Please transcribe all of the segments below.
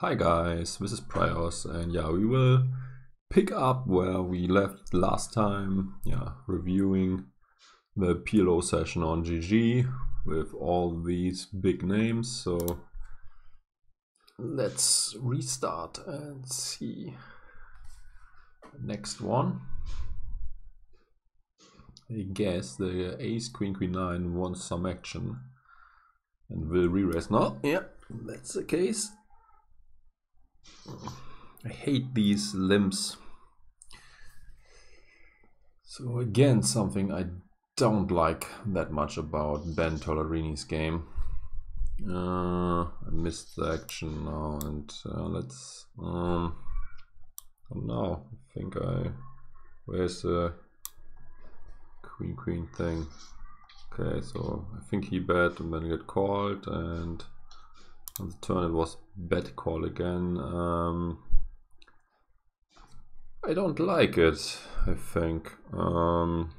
Hi guys, this is Praios and yeah, we will pick up where we left last time, yeah, reviewing the PLO session on GG with all these big names, so let's restart and see next one. I guess the ace queen queen 9 wants some action and will re-raise now. Yeah, that's the case. I hate these limps. So again, something I don't like that much about Ben Tollerene's game. Uh, I missed the action now, and uh, let's. Um, oh no, I think I. Where's the queen queen thing? Okay, so I think he bet and then get called, and on the turn it was bet call again. Um, I don't like it, I think. Um,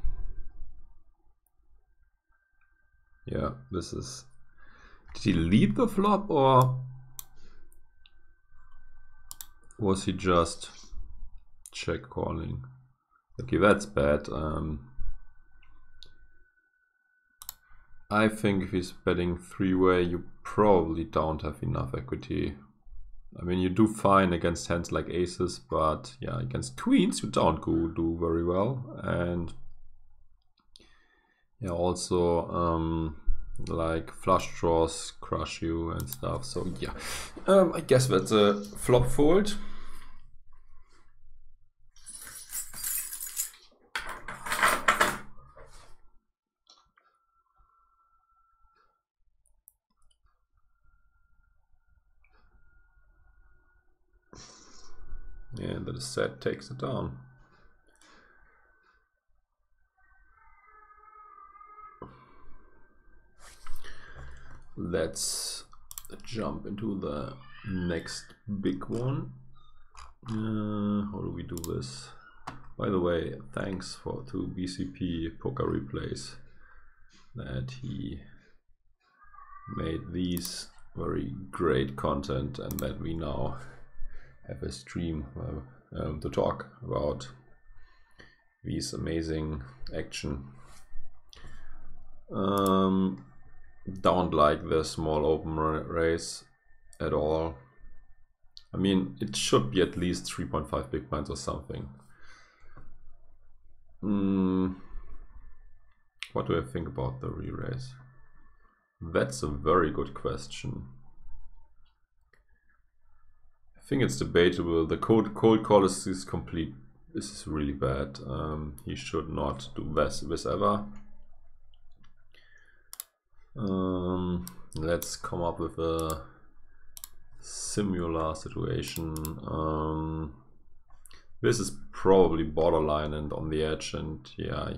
yeah, this is... Did he lead the flop or was he just check calling? Okay, that's bad. Um, I think if he's betting three-way, you probably don't have enough equity. I mean, you do fine against hands like aces, but yeah, against queens, you don't go do very well. And yeah, also um, like flush draws crush you and stuff. So yeah, um, I guess that's a flop fold. And the set takes it down. Let's jump into the next big one. Uh, how do we do this? By the way, thanks for to BCP Poker Replays that he made these very great content and that we now have a stream uh, um, to talk about these amazing action. Um, don't like the small open raise at all. I mean, it should be at least 3.5 big blinds or something. Mm, what do I think about the re-raise? That's a very good question think it's debatable. The cold cold call is, is complete. This is really bad. Um, he should not do this this ever. Um, let's come up with a similar situation. Um, this is probably borderline and on the edge, and yeah,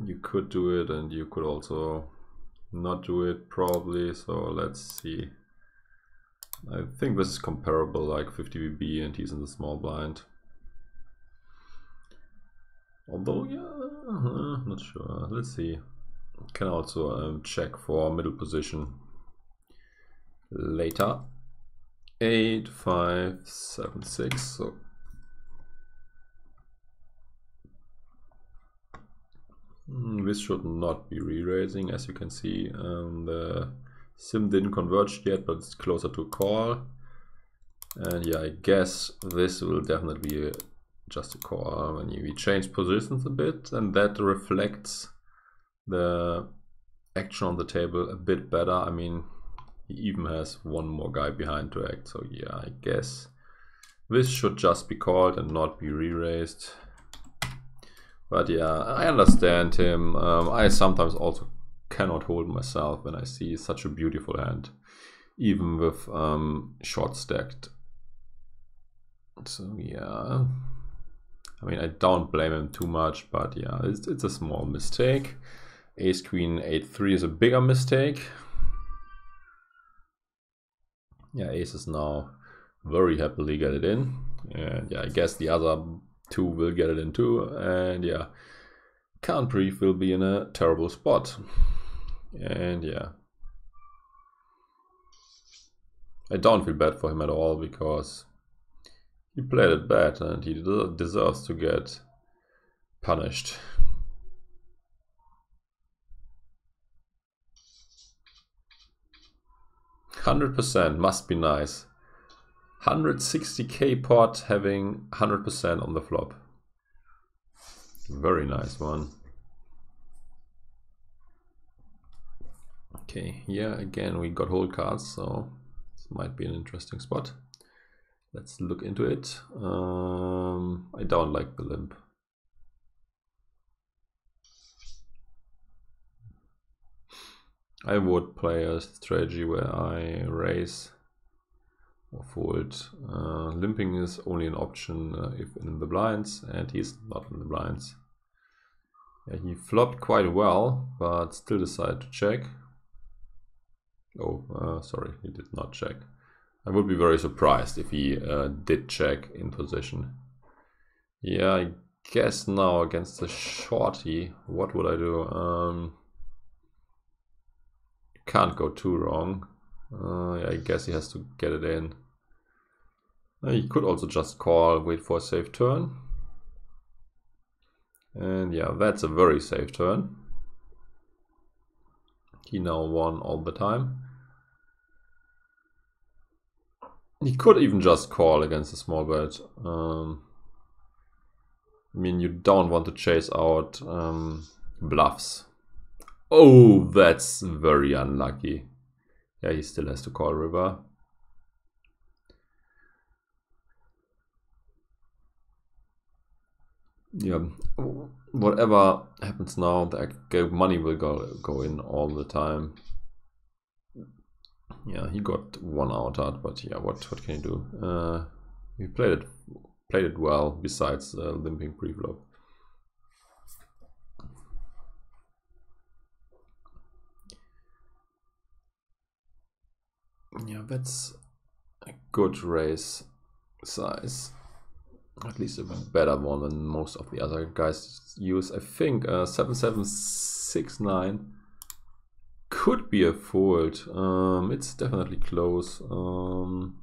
you could do it, and you could also not do it probably. So let's see. I think this is comparable, like 50 BB and he's in the small blind. Although, yeah, uh, not sure. Let's see. Can also um, check for middle position later. Eight, five, seven, six. So hmm, this should not be re-raising, as you can see. Um, the Sim didn't converge yet, but it's closer to call. And yeah, I guess this will definitely be just a call when we change positions a bit, and that reflects the action on the table a bit better. I mean, he even has one more guy behind to act, so yeah, I guess this should just be called and not be re-raised. But yeah, I understand him. Um, I sometimes also cannot hold myself when I see such a beautiful hand, even with um, short stacked. So yeah, I mean I don't blame him too much, but yeah, it's, it's a small mistake. Ace Queen 8-3 is a bigger mistake. Yeah, Ace is now very happily get it in. And yeah, I guess the other two will get it in too. And yeah, cantbreathe will be in a terrible spot. And yeah. I don't feel bad for him at all because he played it bad and he deserves to get punished. Hundred percent must be nice. 160k pot having 100% on the flop. Very nice one. Okay, yeah, again we got hole cards, so this might be an interesting spot. Let's look into it. Um, I don't like the limp. I would play a strategy where I raise or fold. Uh, limping is only an option uh, if in the blinds, and he's not in the blinds. Yeah, he flopped quite well, but still decided to check. Oh, uh, sorry, he did not check. I would be very surprised if he uh, did check in position. Yeah, I guess now against the shorty, what would I do? Um, can't go too wrong. Uh, yeah, I guess he has to get it in. Uh, he could also just call, wait for a safe turn. And yeah, that's a very safe turn. He now won all the time. He could even just call against a small bet. Um, I mean, you don't want to chase out um, bluffs. Oh, that's very unlucky. Yeah, he still has to call river. yeah, whatever happens now, the money will go go in all the time. Yeah, he got one out out, but yeah, what what can you do? Uh, he played it played it well. Besides uh, limping preflop. Yeah, that's a good raise size at least a better one than most of the other guys use. I think uh, 7769 could be a fold. Um, it's definitely close. Um,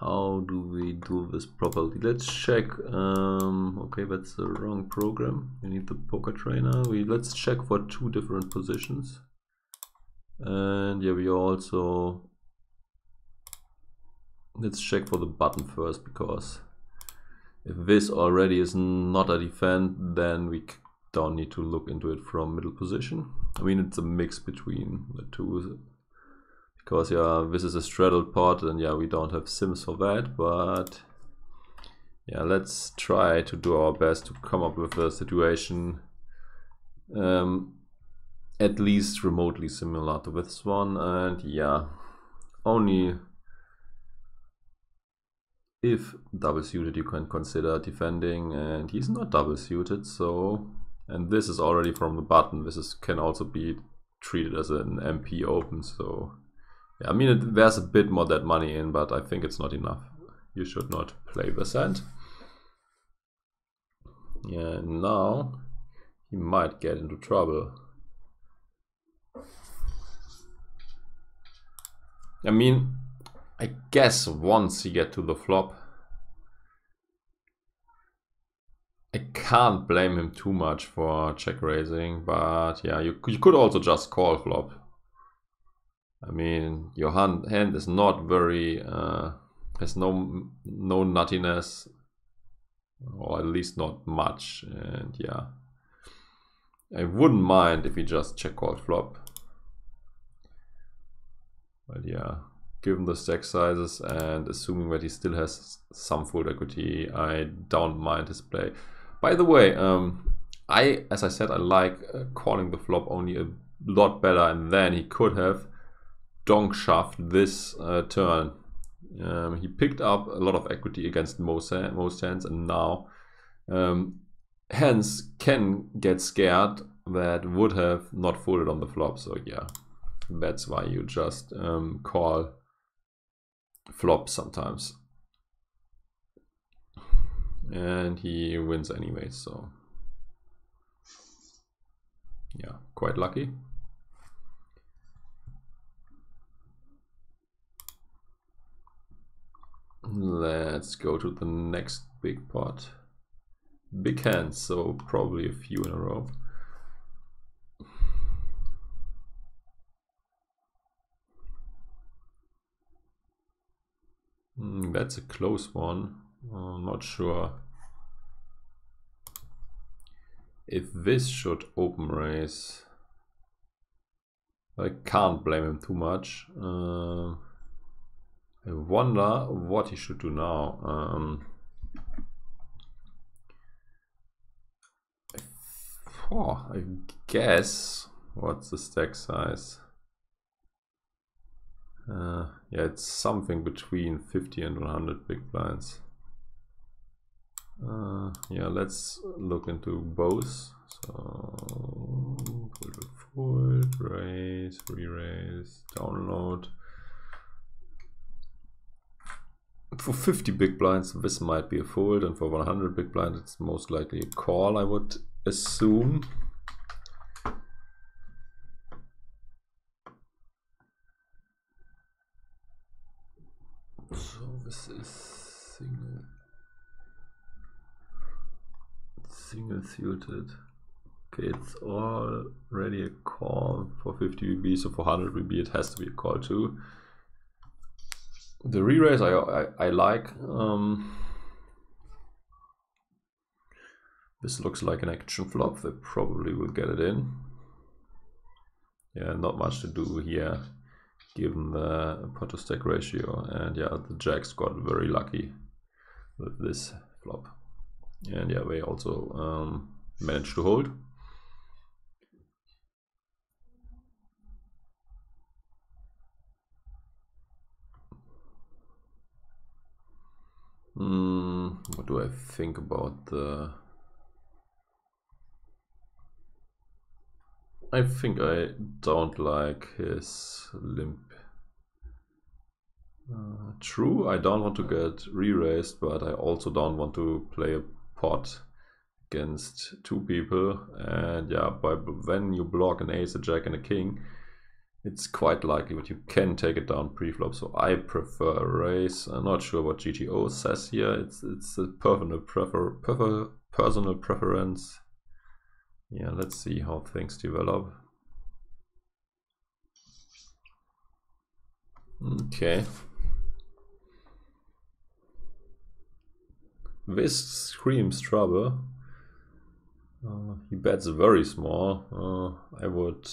how do we do this properly? Let's check. Um, okay, that's the wrong program. We need the poker trainer. We let's check for two different positions. And yeah, we also let's check for the button first because if this already is not a defend then we don't need to look into it from middle position. I mean it's a mix between the two. Because yeah this is a straddled pot and yeah we don't have sims for that but yeah let's try to do our best to come up with a situation um, at least remotely similar to this one and yeah only if double suited you can consider defending and he's not double suited so and this is already from the button. This is can also be treated as an MP open so yeah, I mean it, there's a bit more that money in but I think it's not enough. You should not play this hand yeah now he might get into trouble. I mean I guess once you get to the flop, I can't blame him too much for check raising, but yeah, you, you could also just call flop. I mean, your hand, hand is not very, uh, has no, no nuttiness, or at least not much, and yeah. I wouldn't mind if he just check call flop. But yeah, given the stack sizes and assuming that he still has some fold equity, I don't mind his play. By the way, um, I, as I said, I like uh, calling the flop only a lot better, and then he could have donk shoved this uh, turn. Um, he picked up a lot of equity against most, most hands, and now um, hands can get scared that would have not folded on the flop. So yeah, that's why you just um, call flop sometimes. And he wins anyway, so. Yeah, quite lucky. Let's go to the next big pot. Big hands, so probably a few in a row. Hmm, that's a close one. I'm not sure if this should open raise. I can't blame him too much. Uh, I wonder what he should do now. Um, oh, I guess what's the stack size? Uh, yeah, it's something between 50 and 100 big blinds. Uh, yeah, let's look into both. So, fold, fold, raise, re-raise, download. For 50 big blinds, this might be a fold, and for 100 big blinds, it's most likely a call, I would assume. So this is single single suited. Okay, it's already a call for 50 BB, so for 100 BB it has to be a call too. The re-raise I, I, I like. Um, this looks like an action flop, they probably will get it in. Yeah, not much to do here given the pot to stack ratio and yeah the jacks got very lucky with this flop and yeah we also um, managed to hold Mm, what do I think about the I think I don't like his limp. Uh, true, I don't want to get re-raised, but I also don't want to play a pot against two people. And yeah, by when you block an ace, a jack, and a king, it's quite likely that you can take it down pre-flop. So I prefer a raise. I'm not sure what GTO says here. It's it's a personal prefer, prefer personal preference yeah, let's see how things develop. Okay. This screams trouble. Uh, he bets very small. Uh, I would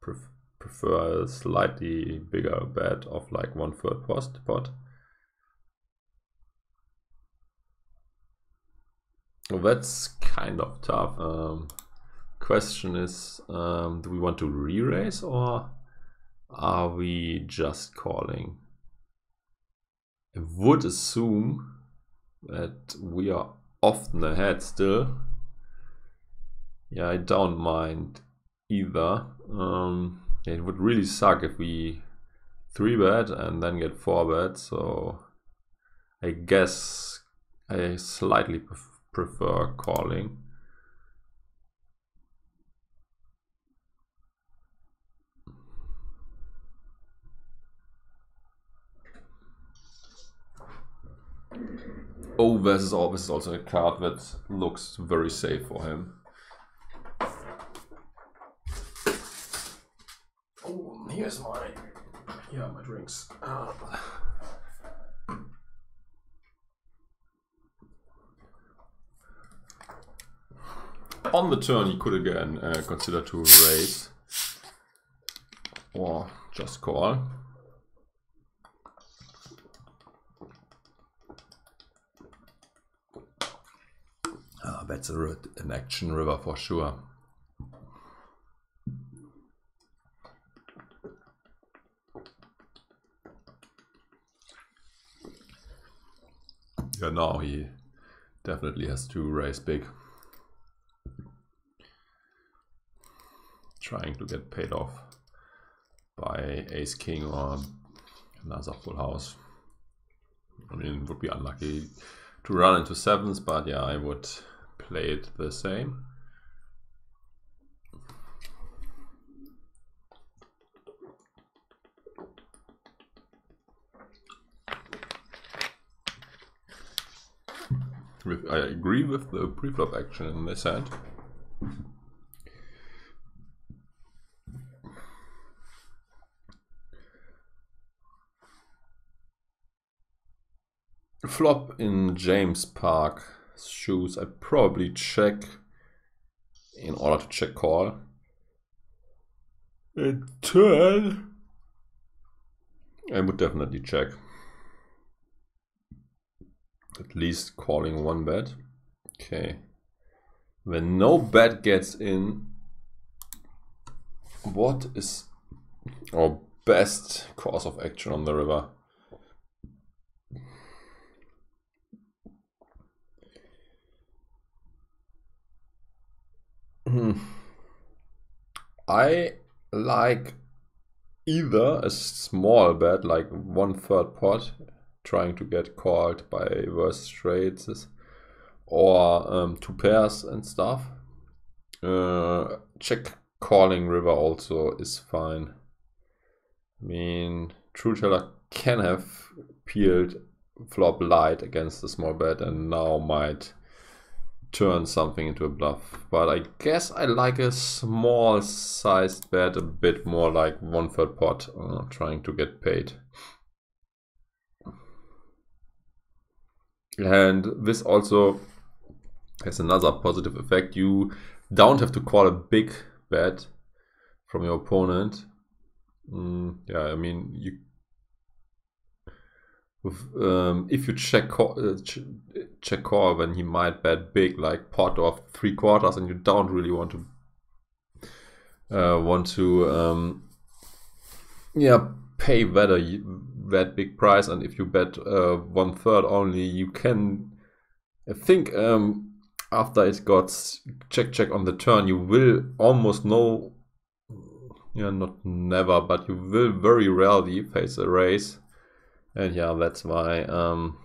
pref prefer a slightly bigger bet of like one third post pot. Well, that's kind of tough. Um, question is, um, do we want to re-raise or are we just calling? I would assume that we are often ahead still. Yeah, I don't mind either. Um, it would really suck if we 3 bet and then get 4 bet, so I guess I slightly prefer calling. Oh, this is, all, this is also a card that looks very safe for him. Oh, here's my, yeah, my drinks. Uh. On the turn, he could again uh, consider to raise or just call. That's a, an action river for sure. Yeah, now he definitely has to raise big. Trying to get paid off by ace king or another full house. I mean, would be unlucky to run into sevens, but yeah, I would play it the same. I agree with the preflop action in this hand. Flop in James Park shoes. I probably check in order to check call. And turn. I would definitely check. At least calling one bet. Okay. When no bet gets in, what is our best course of action on the river? Hmm. I like either a small bet, like one third pot, trying to get called by worse trades, or um, two pairs and stuff. Uh, check calling river also is fine. I mean, Trueteller can have peeled flop light against a small bet and now might turn something into a bluff. But I guess I like a small sized bet, a bit more like one third pot, uh, trying to get paid. And this also has another positive effect. You don't have to call a big bet from your opponent. Mm, yeah, I mean, you um, if you check call, uh, ch check call when he might bet big, like pot of three quarters, and you don't really want to uh, want to um, yeah pay that a, that big price, and if you bet uh, one third only, you can. I think um, after it got check check on the turn, you will almost know. Yeah, not never, but you will very rarely face a raise and yeah, that's why um,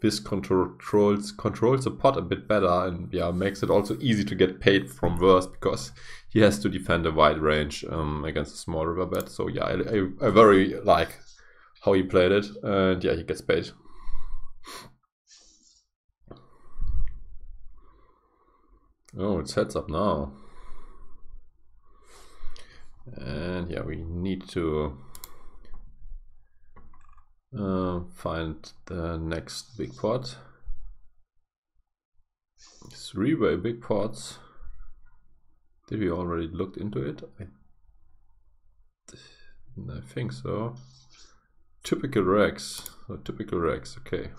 this controls controls the pot a bit better and yeah, makes it also easy to get paid from worse because he has to defend a wide range um, against a small river bet. So yeah, I, I, I very like how he played it and yeah, he gets paid. Oh, it's heads up now. And yeah, we need to uh, find the next big pot. Three-way big pots. Did we already looked into it? I, I think so. Typical Rex. Oh, typical Rex, okay.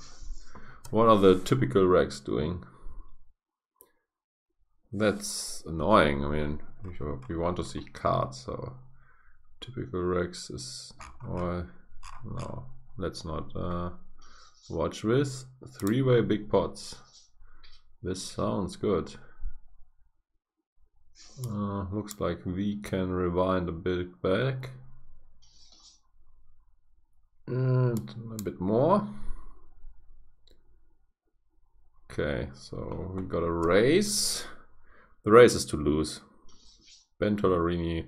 What are the typical Rex doing? That's annoying. I mean, we want to see cards, so typical Rex is, or no, let's not uh, watch this. Three-way big pots. This sounds good. Uh, looks like we can rewind a bit back. And a bit more. Okay, so we got a race. The race is to lose. Ben Tollerene,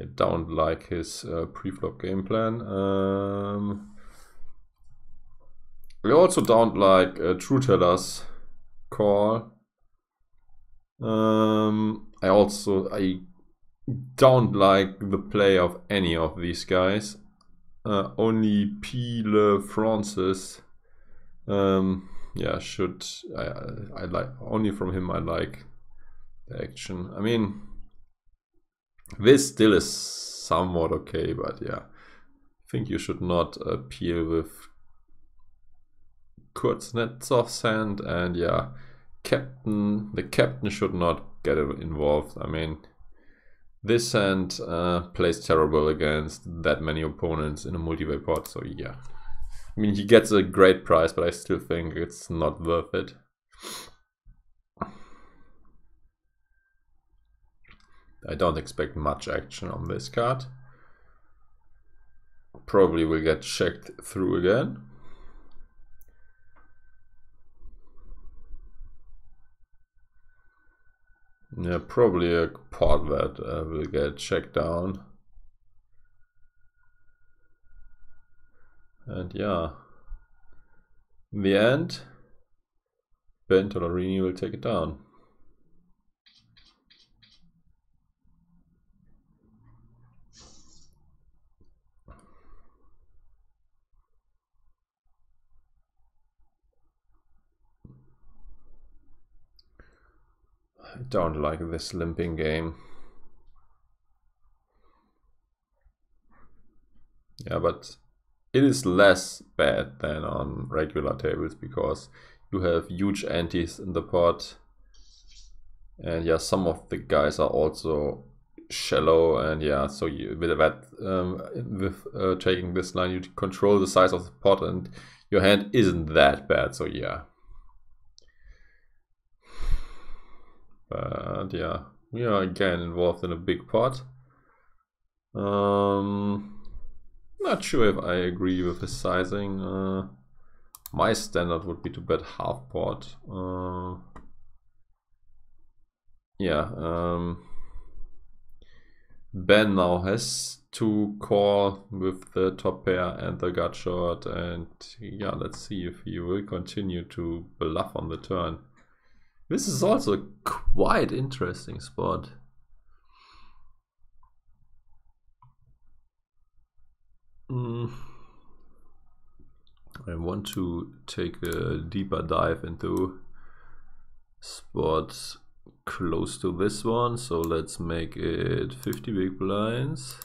I don't like his uh, pre-flop game plan. Um, I also don't like uh, Trueteller's call. Um, I also I don't like the play of any of these guys. Uh, only P. Le Francis. Um, yeah, should I, I like only from him I like the action. I mean, this still is somewhat okay, but yeah, I think you should not appeal with Kuznetsov's hand, and yeah, captain. The captain should not get involved. I mean, this hand uh, plays terrible against that many opponents in a multi-way pot. So yeah, I mean he gets a great price, but I still think it's not worth it. I don't expect much action on this card. Probably will get checked through again. Yeah, probably a pot that uh, will get checked down. And yeah, in the end, Ben Tollerene will take it down. I don't like this limping game. Yeah, but it is less bad than on regular tables because you have huge antes in the pot. And yeah, some of the guys are also shallow and yeah, so you, with that, um, with uh, taking this line, you control the size of the pot and your hand isn't that bad, so yeah. But yeah, we are again involved in a big pot. Um, not sure if I agree with his sizing. Uh, my standard would be to bet half pot. Uh, yeah, um, Ben now has to call with the top pair and the gut shot and yeah, let's see if he will continue to bluff on the turn. This is also a quite interesting spot. Mm. I want to take a deeper dive into spots close to this one, so let's make it 50 big blinds.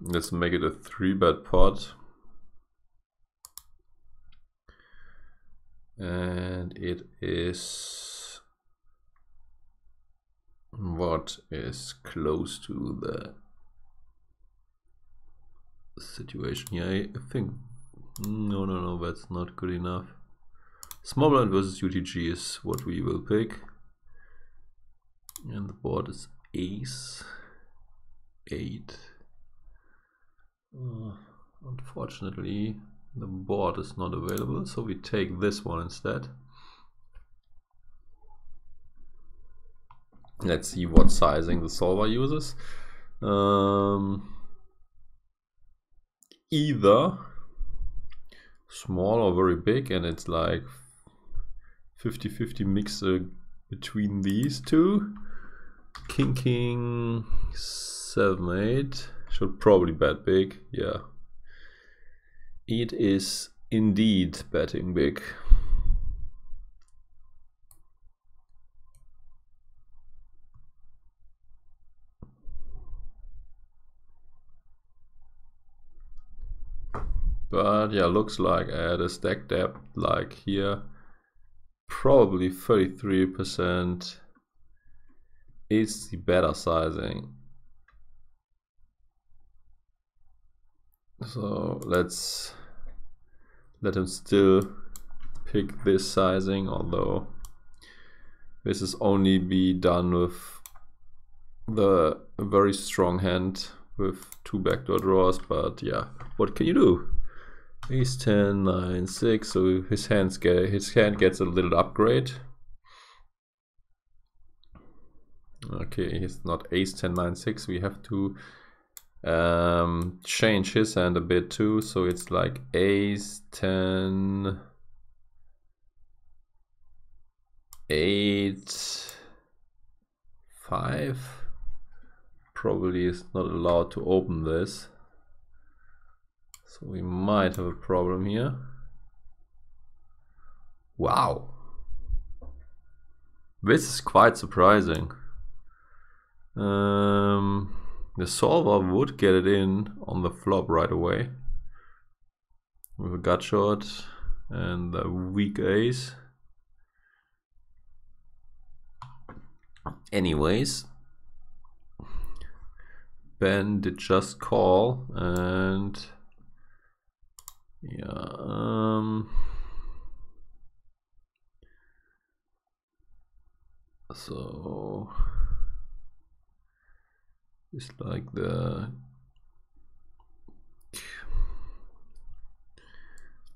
Let's make it a three bet pot. And it is what is close to the situation here. I think no no no that's not good enough. Small blind versus UTG is what we will pick. And the board is ace eight. Uh, unfortunately the board is not available, so we take this one instead. Let's see what sizing the solver uses. Um, either small or very big, and it's like 50-50 mix uh, between these two. King, king, 7, 8. Should probably bet big, yeah. It is indeed betting big. But yeah, looks like at a stack depth like here, probably 33% is the better sizing. So let's let him still pick this sizing, although this is only be done with the very strong hand with two backdoor draws, but yeah, what can you do? Ace 10, 9, 6, so his hands get his hand gets a little upgrade. Okay, he's not ace 10, 9, 6, we have to um, change his hand a bit too. So it's like ace, 10, 8, 5. Probably is not allowed to open this. So we might have a problem here. Wow. This is quite surprising. Um, the solver would get it in on the flop right away. With a gut shot and a weak ace. Anyways, Ben did just call and yeah, um, so it's like the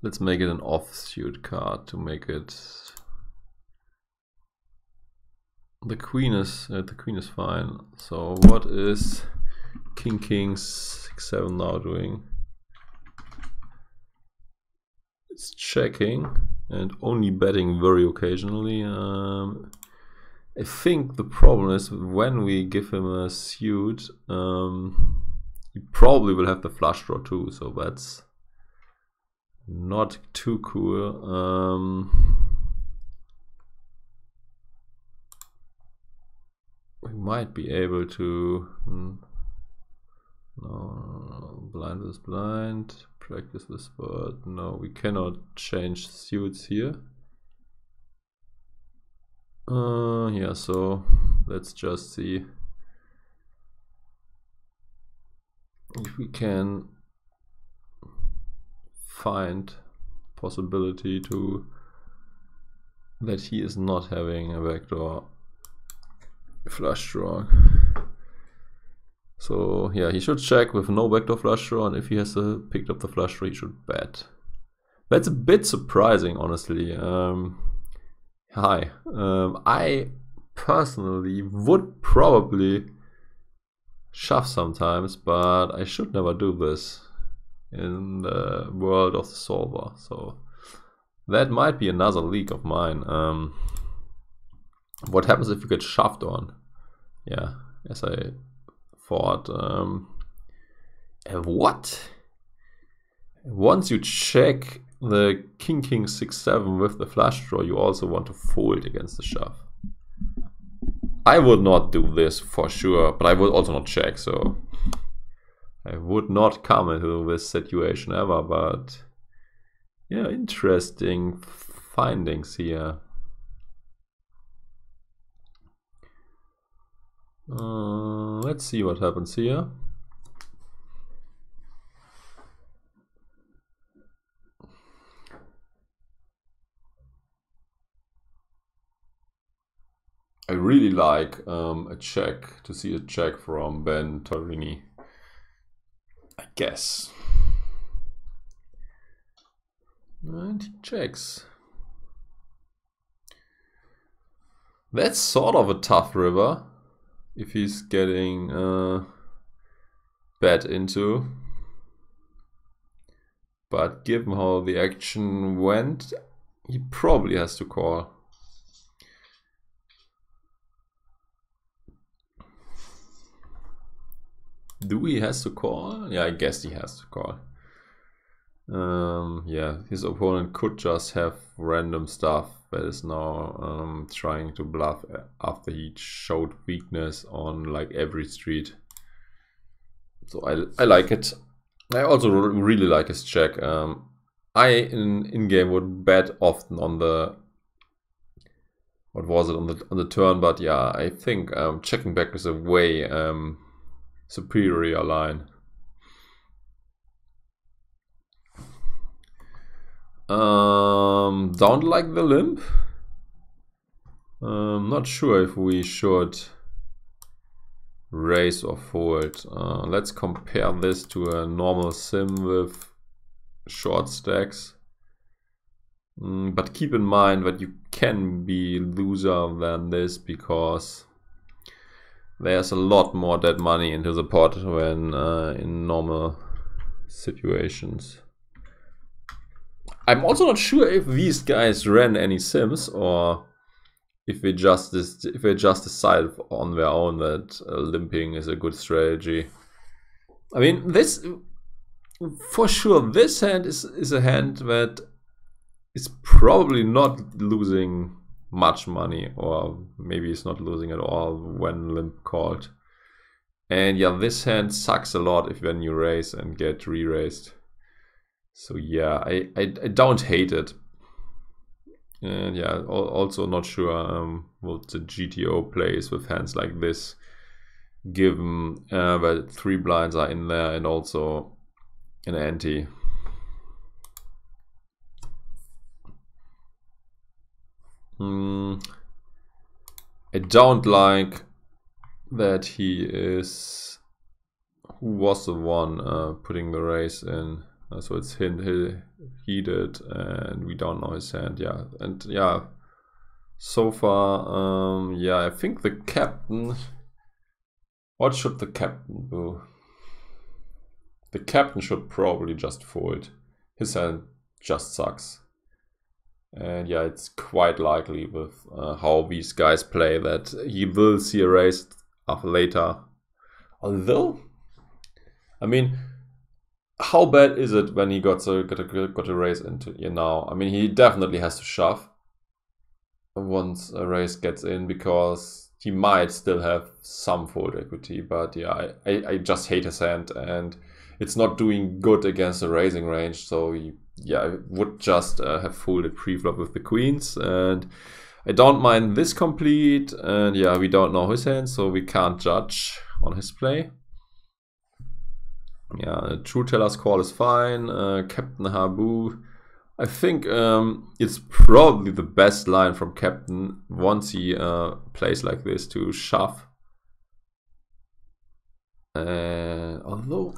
let's make it an offsuit card to make it the queen is uh, the queen is fine so what is king king six seven now doing it's checking and only betting very occasionally. Um, I think the problem is when we give him a suit, um, he probably will have the flush draw too, so that's not too cool. Um, we might be able to. Hmm, no, blind is blind. Practice the sport. No, we cannot change suits here. Uh, yeah, so let's just see if we can find possibility to that he is not having a backdoor flush draw. So yeah, he should check with no backdoor flush draw, and if he has uh, picked up the flush draw, he should bet. That's a bit surprising, honestly. Um, hi, um, I personally would probably shove sometimes, but I should never do this in the world of the solver. So that might be another leak of mine. Um, what happens if you get shoved on? Yeah, as I thought. Um, what? Once you check the king king 6 7 with the flush draw, you also want to fold against the shove. I would not do this for sure, but I would also not check, so I would not come into this situation ever, but yeah, interesting findings here. Uh, let's see what happens here. I really like um, a check to see a check from Ben Torini. I guess. And he checks. That's sort of a tough river if he's getting uh, bet into. But given how the action went, he probably has to call. Do he has to call? Yeah, I guess he has to call. Um, yeah, his opponent could just have random stuff that is now um, trying to bluff after he showed weakness on like every street. So I, I like it. I also really like his check. Um, I in in game would bet often on the what was it on the on the turn, but yeah, I think um, checking back is a way um, superior line. Um, don't like the limp. I'm um, not sure if we should raise or fold. Uh, let's compare this to a normal sim with short stacks. Mm, but keep in mind that you can be looser than this because there's a lot more dead money into the pot when uh, in normal situations. I'm also not sure if these guys ran any sims or if they just if they just decided on their own that uh, limping is a good strategy. I mean, this for sure. This hand is is a hand that is probably not losing much money or maybe it's not losing at all when limp called. And yeah, this hand sucks a lot if when you raise and get re-raised. So yeah, I, I, I, don't hate it. And yeah, also not sure um, what the GTO plays with hands like this, given uh, that three blinds are in there and also an ante. Hmm. I don't like that he is who was the one uh, putting the race in. Uh, so it's hint he, heated and we don't know his hand. Yeah, and yeah, so far, um, yeah, I think the captain. What should the captain do? The captain should probably just fold. His hand just sucks. And yeah, it's quite likely with uh, how these guys play that he will see a raise later. Although, I mean, how bad is it when he got a got a got a raise into you now? I mean, he definitely has to shove once a raise gets in because he might still have some fold equity. But yeah, I, I, I just hate his hand and it's not doing good against the raising range. So he, yeah, I would just uh, have folded pre-flop with the queens and. I don't mind this complete, and yeah, we don't know his hand, so we can't judge on his play. Yeah, Trueteller's call is fine. Uh, Captain Habu. I think um, it's probably the best line from Captain once he uh, plays like this to shove. Uh, although,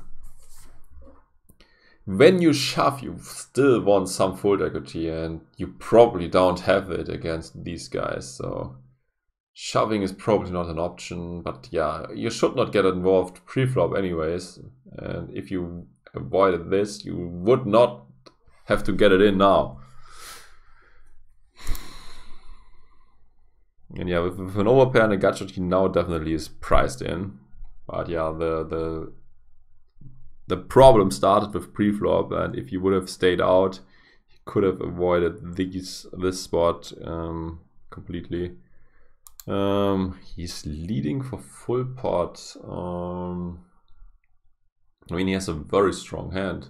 when you shove, you still want some fold equity, and you probably don't have it against these guys. So shoving is probably not an option, but yeah, you should not get involved pre-flop anyways. And if you avoided this, you would not have to get it in now. And yeah, with, with an overpair and a gutshot, he now definitely is priced in. But yeah, the the the problem started with pre-flop, and if you would have stayed out, he could have avoided these this spot um, completely. Um, he's leading for full pot. Um, I mean, he has a very strong hand.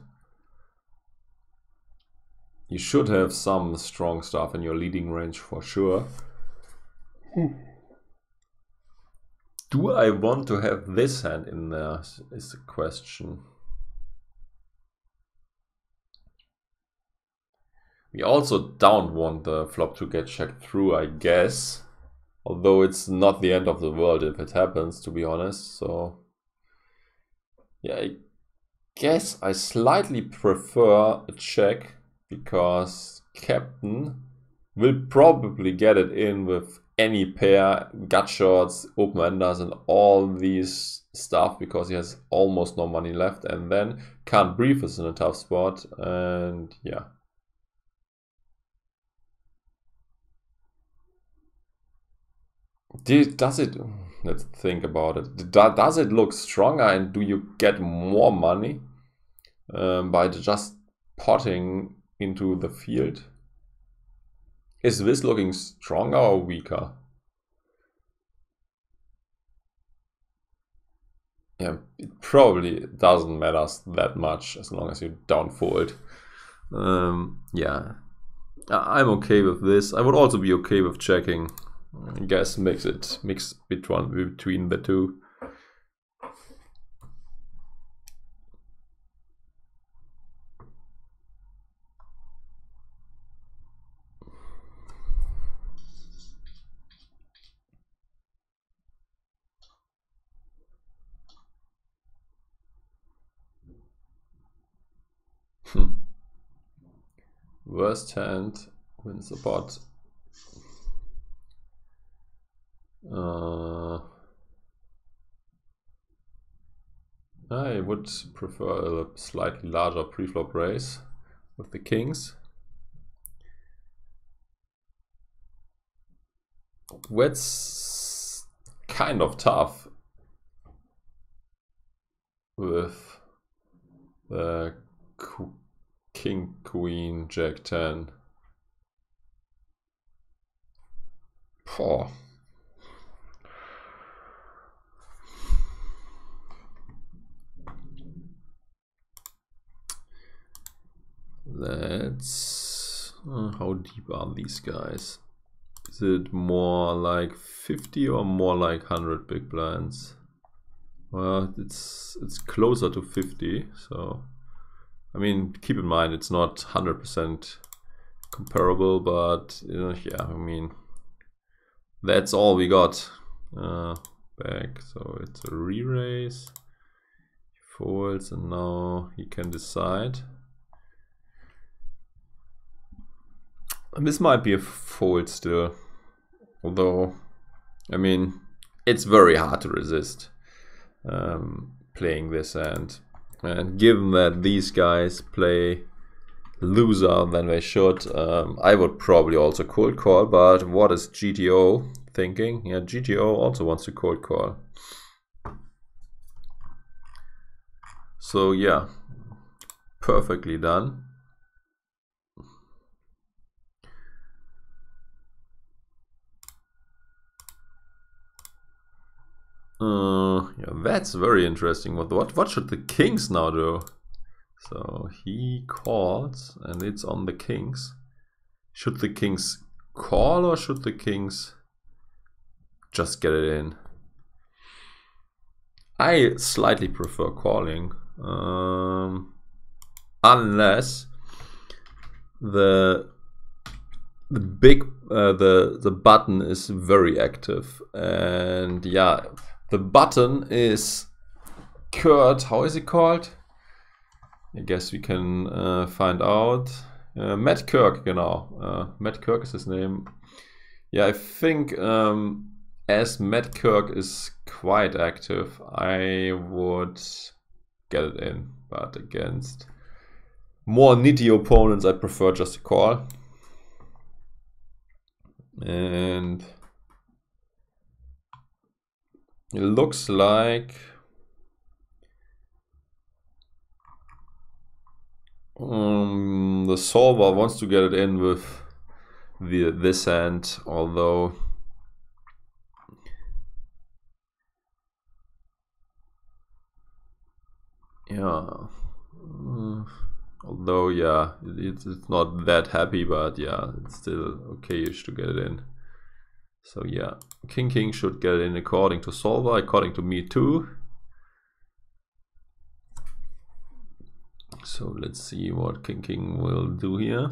You should have some strong stuff in your leading range for sure. Do I want to have this hand in there is the question. We also don't want the flop to get checked through, I guess. Although it's not the end of the world if it happens, to be honest. So, yeah, I guess I slightly prefer a check because captain will probably get it in with any pair, gut shots, open enders, and all these stuff because he has almost no money left and then can't brief us in a tough spot. And yeah. Does it, let's think about it. Does it look stronger and do you get more money um, by just potting into the field? Is this looking stronger or weaker? Yeah, it probably doesn't matter that much as long as you don't fold. Um, yeah, I'm okay with this. I would also be okay with checking. I guess makes it mix between between the two. Worst hand wins the pot. Uh, I would prefer a slightly larger preflop raise with the kings. That's kind of tough with the King, Queen, Jack 10. Poor. Let's... Uh, how deep are these guys? Is it more like 50 or more like 100 big blinds? Well, it's it's closer to 50, so I mean, keep in mind it's not 100% comparable, but yeah, I mean, that's all we got uh, back. So it's a re-raise, folds, and now he can decide. This might be a fold still, although, I mean, it's very hard to resist um, playing this hand. And given that these guys play loser than they should. Um, I would probably also cold call, but what is GTO thinking? Yeah, GTO also wants to cold call. So yeah, perfectly done. Uh, yeah, that's very interesting. What what what should the kings now do? So he calls, and it's on the kings. Should the kings call or should the kings just get it in? I slightly prefer calling, um, unless the the big uh, the the button is very active, and yeah, the button is Kirk. How is it called? I guess we can uh, find out. Uh, Matt Kirk, genau. Uh, Matt Kirk is his name. Yeah, I think um, as Matt Kirk is quite active, I would get it in. But against more nitty opponents, I prefer just a call. And it looks like Um, the solver wants to get it in with the this end, although yeah, uh, although yeah, it, it's not that happy, but yeah, it's still okayish to get it in. So yeah, King King should get in according to solver, according to me too. So let's see what King King will do here.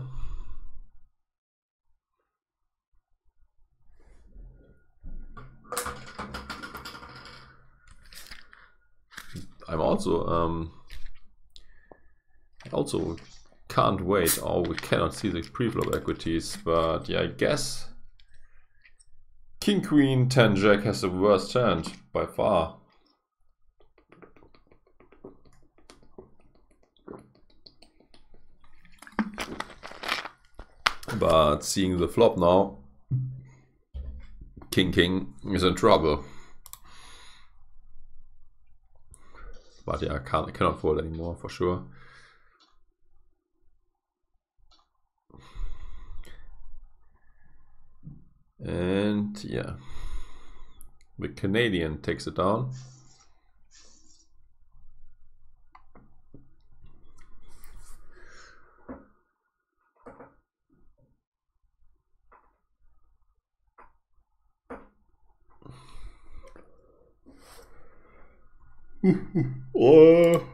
I'm also um also can't wait. Oh, we cannot see the preflop equities, but yeah, I guess King Queen 10 Jack has the worst hand by far. But seeing the flop now, King King is in trouble. But yeah, I can't I cannot fold anymore for sure. And yeah, the Canadian takes it down. oh.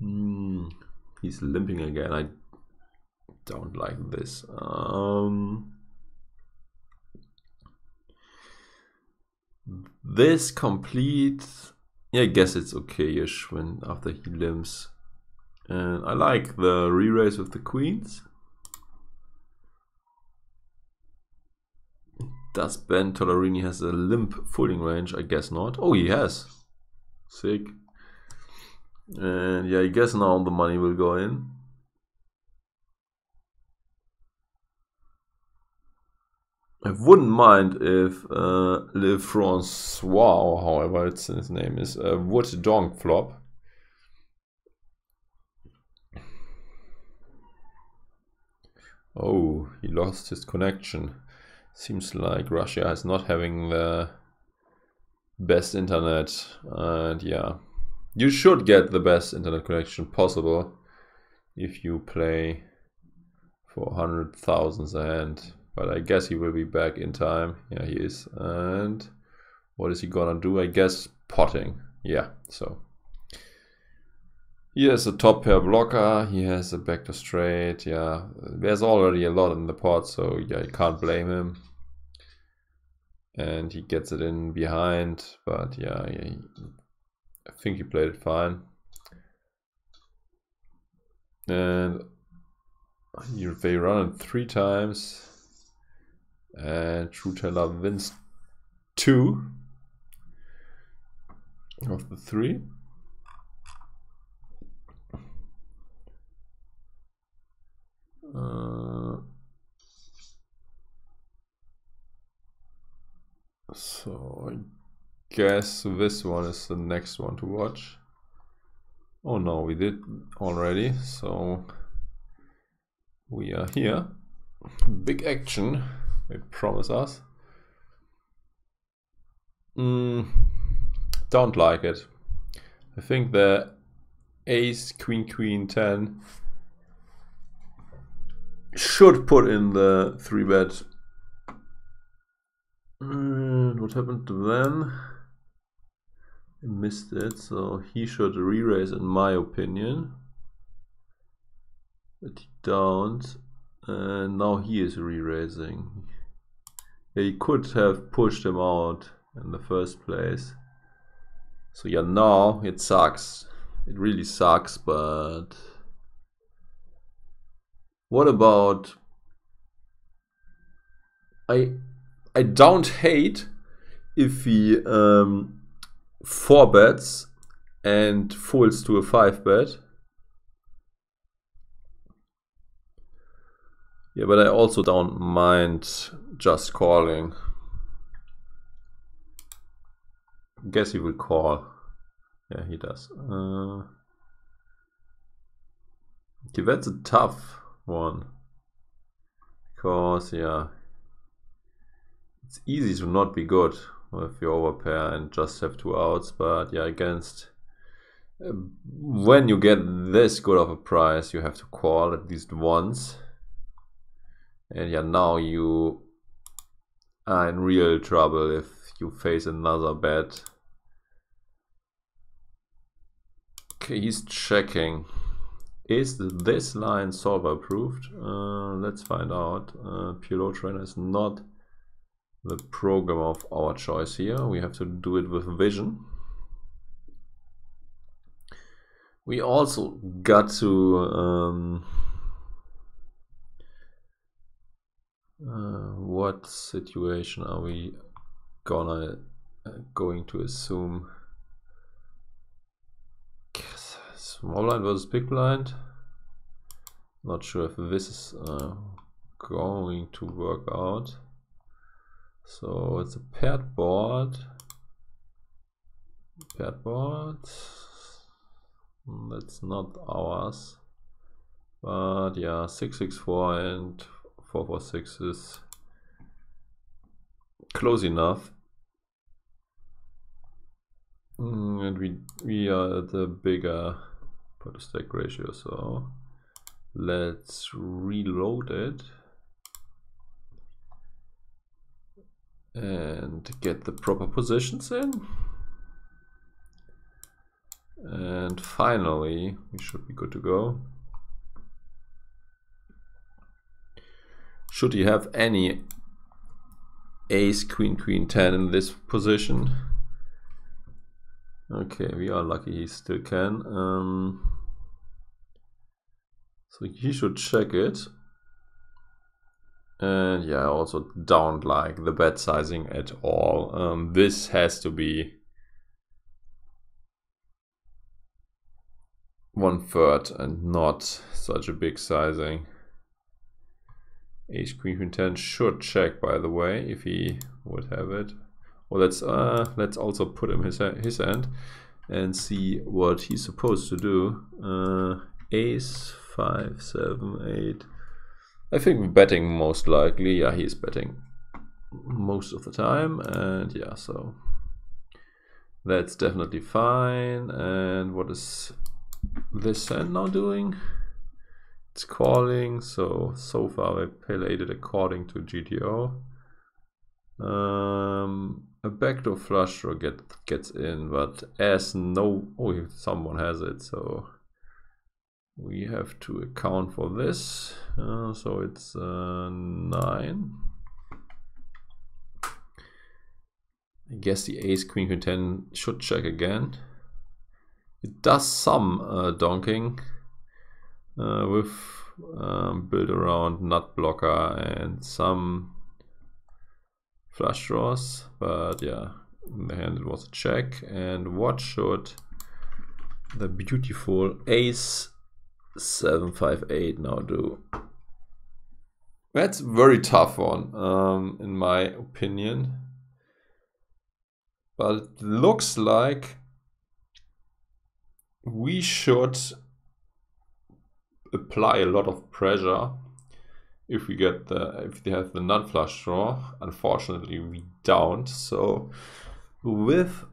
Mm, he's limping again. I don't like this. Um, this complete. Yeah, I guess it's okay-ish when after he limps. And I like the re-raise with the queens. Does Ben Tollerene has a limp folding range? I guess not. Oh, he has. Sick. And yeah, I guess now the money will go in. I wouldn't mind if uh, Le Francois, however it's his name is, uh, would donk flop. Oh, he lost his connection. Seems like Russia is not having the best internet and yeah you should get the best internet connection possible if you play for hundred thousands a hand but I guess he will be back in time. Yeah he is. And what is he gonna do? I guess potting. Yeah so. He has a top pair blocker. He has a backdoor straight. Yeah there's already a lot in the pot so yeah you can't blame him. And he gets it in behind but yeah I, I think he played it fine. And they run it three times and Trueteller wins two of the three. Uh, so I guess this one is the next one to watch. Oh no, we did already, so we are here. Big action they promise us. Mm, don't like it. I think the ace, queen, queen, 10 should put in the three bet. And what happened to them? I missed it, so he should re-raise in my opinion. But he don't. And now he is re-raising. He could have pushed him out in the first place. So yeah, now it sucks. It really sucks, but what about I I don't hate if he um, four bets and folds to a five bet. Yeah, but I also don't mind just calling. Guess he will call. Yeah, he does. Uh, okay, that's a tough one. Because, yeah, it's easy to not be good if you overpair and just have two outs, but yeah, against uh, when you get this good of a price, you have to call at least once. And yeah, now you are in real trouble if you face another bet Okay, he's checking. Is this line solver approved? Uh, let's find out. Uh, PLO trainer is not the program of our choice here. We have to do it with vision. We also got to um, uh, what situation are we gonna uh, going to assume? Small blind versus big blind. Not sure if this is uh, going to work out. So it's a paired board. Paired board. That's not ours. But yeah, 664 and 446 is close enough. Mm, and we we are the bigger the stack ratio. So let's reload it and get the proper positions in. And finally, we should be good to go. Should he have any ace, queen, queen, 10 in this position? Okay, we are lucky he still can. Um, so he should check it. And yeah, I also don't like the bet sizing at all. Um, this has to be one third and not such a big sizing. Ace Queen Queen 10 should check by the way if he would have it. Well, let's uh, let's also put him his his end and see what he's supposed to do. Uh, ace five, seven, eight. I think betting most likely. Yeah, he's betting most of the time, and yeah, so that's definitely fine. And what is this hand now doing? It's calling. So so far I played it according to GTO. Um, a backdoor flush draw get gets in, but as no oh someone has it, so we have to account for this uh, so it's uh, 9 I guess the ace queen queen 10 should check again it does some uh, donking uh, with um, build around nut blocker and some flush draws but yeah in the hand it was a check and what should the beautiful ace 758 now do. That's a very tough one, um, in my opinion. But it looks like we should apply a lot of pressure if we get the if they have the non-flush draw. Unfortunately, we don't. So with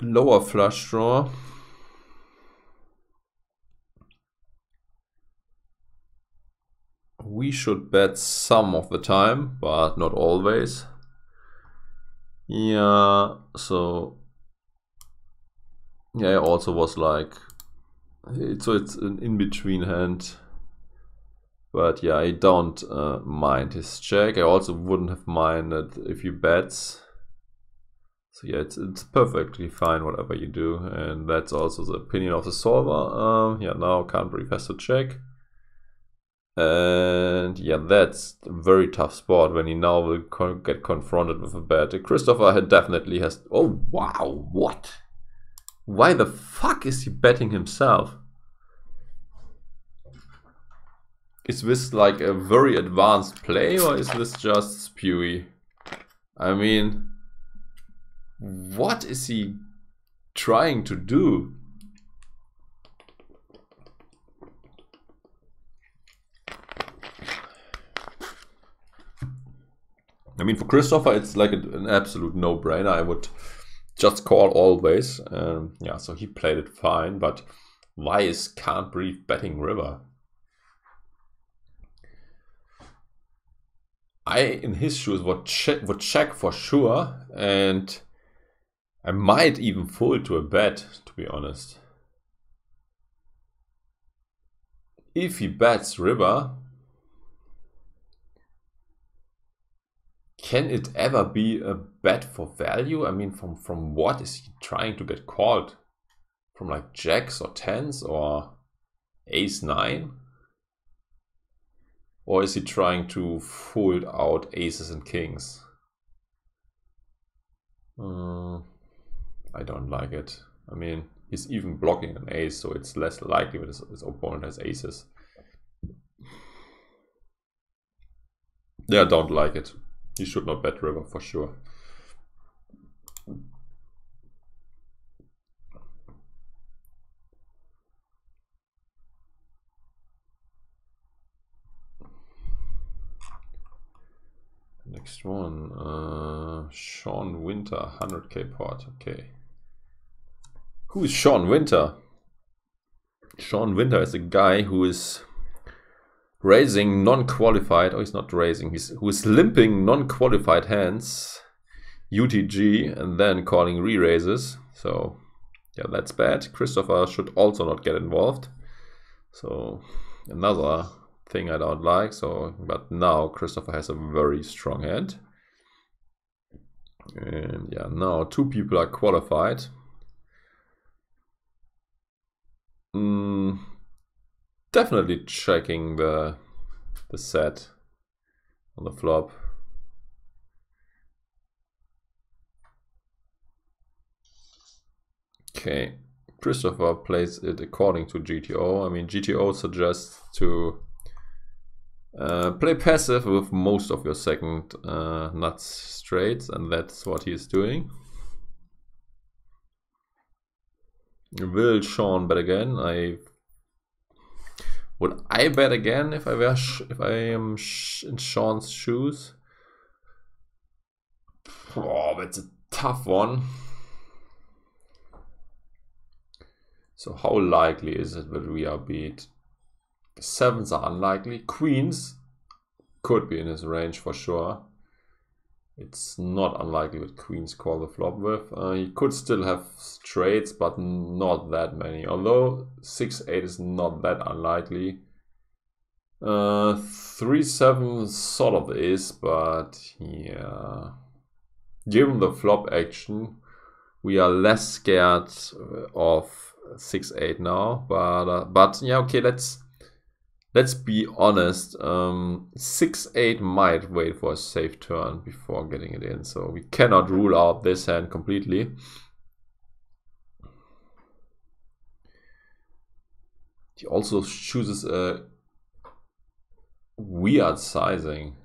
lower flush draw, we should bet some of the time, but not always. Yeah, so yeah, also was like so it's an in-between hand. But yeah, I don't uh, mind his check. I also wouldn't have minded if he bets. So yeah, it's, it's perfectly fine whatever you do. And that's also the opinion of the solver. Um, yeah, now can't to check. And yeah, that's a very tough spot when he now will get confronted with a bet. Christopher had definitely has... Oh, wow, what? Why the fuck is he betting himself? Is this like a very advanced play or is this just spewy? I mean, what is he trying to do? I mean, for Christopher, it's like an absolute no-brainer. I would just call always. Um, yeah, so he played it fine, but why is cantbreathe betting river? I, in his shoes, would check, would check for sure, and I might even fold to a bet, to be honest. If he bets river, can it ever be a bet for value? I mean, from, from what is he trying to get called? From like jacks or tens or ace nine? Or is he trying to fold out aces and kings? Uh, I don't like it. I mean, he's even blocking an ace, so it's less likely that his, his opponent has aces. Yeah, I don't like it. He should not bet river for sure. Next one, uh, Sean Winter, 100k pot, okay. Who is Sean Winter? Sean Winter is a guy who is raising non-qualified, oh he's not raising, he's who is limping non-qualified hands, UTG, and then calling re-raises. So yeah, that's bad. Christopher should also not get involved. So another thing I don't like. So, but now Christopher has a very strong hand. And yeah, now two people are qualified. Mm, definitely checking the the set on the flop. Okay, Christopher plays it according to GTO. I mean, GTO suggests to uh, play passive with most of your second uh, nuts straights, and that's what he's doing. Will Sean bet again? I would I bet again if I were if I am in Sean's shoes? Oh, that's a tough one. So how likely is it that we are beat? Sevens are unlikely. Queens could be in his range for sure. It's not unlikely that queens call the flop with. Uh, he could still have straights, but not that many. Although 6-8 is not that unlikely. 3-7 uh, sort of is, but yeah. Given the flop action, we are less scared of 6-8 now. But, uh, but yeah, okay, let's let's be honest, um, 6-8 might wait for a safe turn before getting it in. So we cannot rule out this hand completely. He also chooses a weird sizing.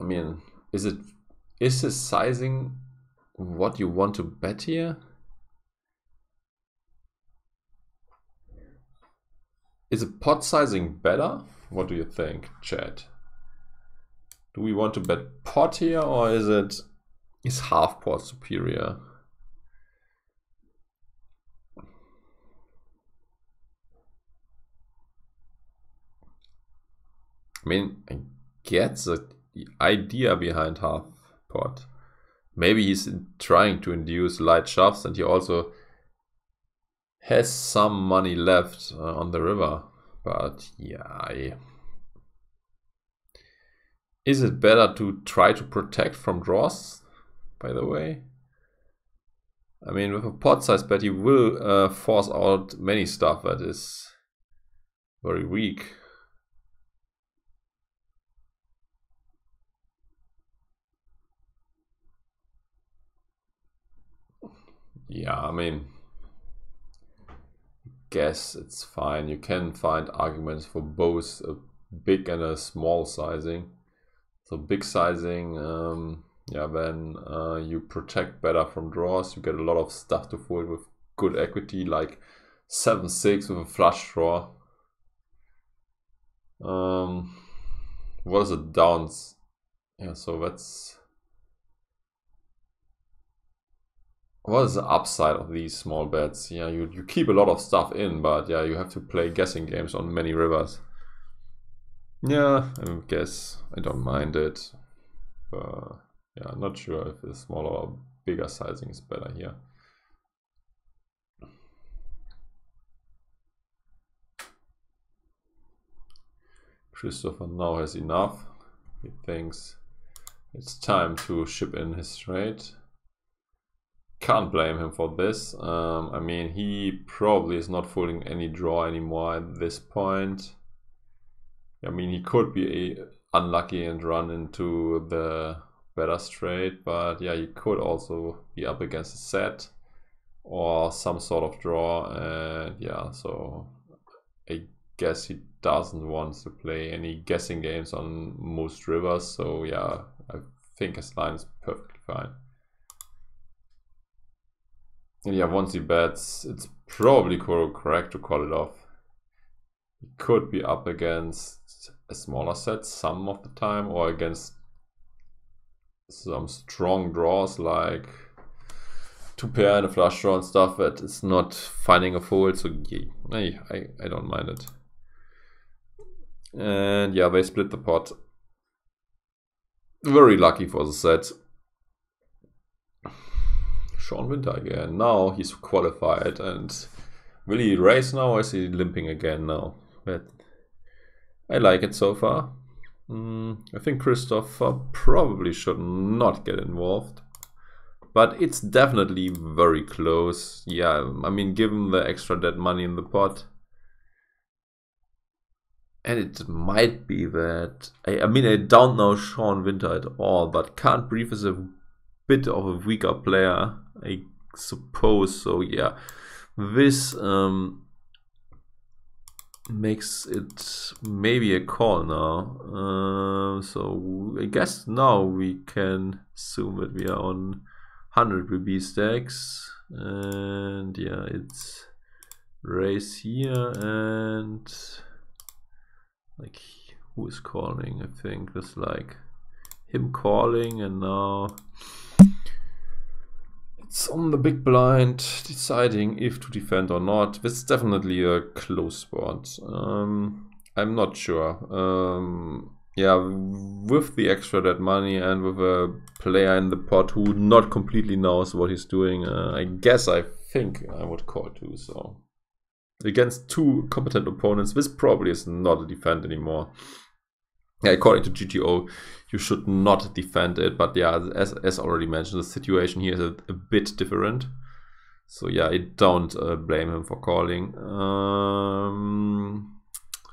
I mean, is it is the sizing what you want to bet here? Is a pot sizing better? What do you think, Chad? Do we want to bet pot here or is it is half pot superior? I mean, I get the idea behind half pot. Maybe he's trying to induce light shoves and he also has some money left uh, on the river. But yeah, I... Is it better to try to protect from draws, by the way? I mean, with a pot size bet, he will uh, force out many stuff that is very weak. Yeah, I mean, guess it's fine. You can find arguments for both a big and a small sizing. So big sizing, um, yeah, then uh, you protect better from draws. You get a lot of stuff to fold with good equity, like 7-6 with a flush draw. Um, what is it downs? Yeah, so that's what is the upside of these small bets? Yeah, you, you keep a lot of stuff in, but yeah, you have to play guessing games on many rivers. Yeah, I guess I don't mind it. Uh, yeah, I'm not sure if the smaller or bigger sizing is better here. Christopher now has enough. He thinks it's time to ship in his trade can't blame him for this. Um, I mean, he probably is not fooling any draw anymore at this point. I mean, he could be unlucky and run into the better straight, but yeah, he could also be up against a set or some sort of draw. And yeah, so I guess he doesn't want to play any guessing games on most rivers. So yeah, I think his line is perfectly fine. Yeah, once he bets, it's probably correct to call it off. He could be up against a smaller set some of the time or against some strong draws like two pair and a flush draw and stuff that is not finding a fold. So yeah, I, I don't mind it. And yeah, they split the pot. Very lucky for the set. Sean Winter again. Now he's qualified and will he race now or is he limping again now? But I like it so far. Mm, I think Christopher probably should not get involved. But it's definitely very close. Yeah, I mean, given the extra dead money in the pot. And it might be that... I, I mean, I don't know Sean Winter at all, but cantbreathe is a bit of a weaker player. I suppose so. Yeah, this um, makes it maybe a call now. Uh, so I guess now we can assume that we are on 100 BB stacks, and yeah, it's race here and like who is calling? I think this like him calling and now it's on the big blind deciding if to defend or not. This is definitely a close spot. Um, I'm not sure. Um, yeah, with the extra dead money and with a player in the pot who not completely knows what he's doing, uh, I guess I think I would call too. So against two competent opponents, this probably is not a defend anymore. Yeah, according to GTO, you should not defend it. But yeah, as, as already mentioned, the situation here is a, a bit different. So yeah, I don't uh, blame him for calling. Um,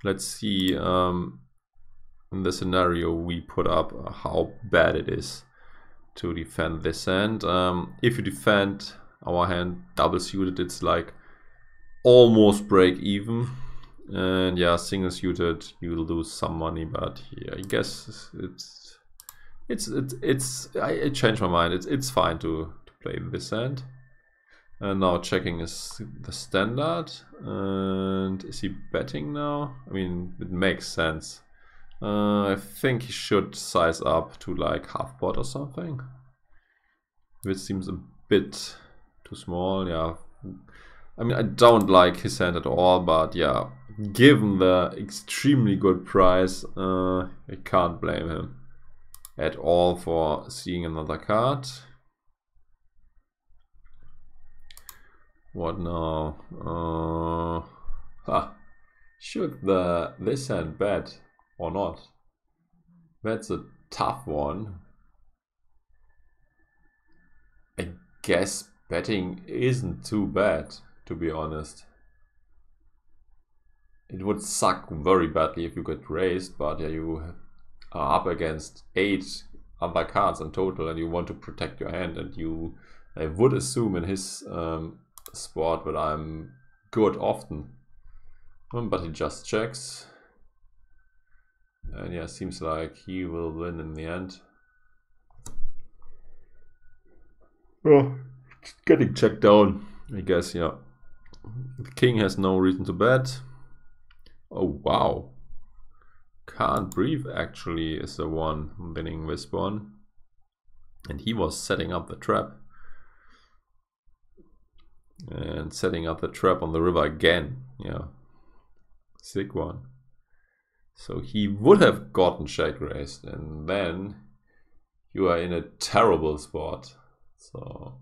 let's see um, in the scenario we put up uh, how bad it is to defend this hand. Um, if you defend our hand double suited, it's like almost break even and yeah single suited you'll lose some money but yeah i guess it's it's it's it's I, changed my mind. It's it's fine to to play this hand. And now checking is the standard. And is he betting now? I mean, it makes sense. Uh, I think he should size up to like half pot or something. Which seems a bit too small, yeah. I mean, I don't like his hand at all, but yeah, given the extremely good price, uh, I can't blame him at all for seeing another card. What now? Uh, huh. Should the this hand bet or not? That's a tough one. I guess betting isn't too bad, to be honest. It would suck very badly if you get raised, but yeah, you are up against eight other cards in total and you want to protect your hand and you I would assume in his um, sport that I'm good often. Um, but he just checks. And yeah, seems like he will win in the end. Oh, getting checked down, I guess, yeah. The king has no reason to bet. Oh, wow. cantbreathe actually is the one winning this one. And he was setting up the trap and setting up the trap on the river again. Yeah, sick one. So he would have gotten check raised, and then you are in a terrible spot. So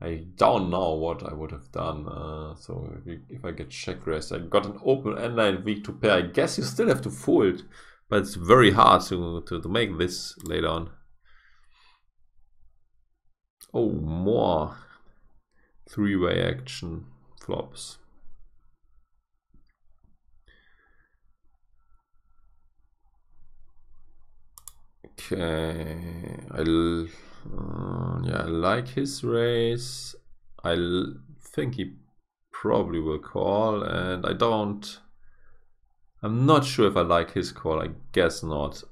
I don't know what I would have done. Uh, so if, if, I get check raised, I got an open end weak to pair. I guess you still have to fold, but it's very hard to, to, to make this later on. Oh, more three-way action flops. Okay, I uh, yeah I like his race. I think he probably will call, and I don't. I'm not sure if I like his call. I guess not.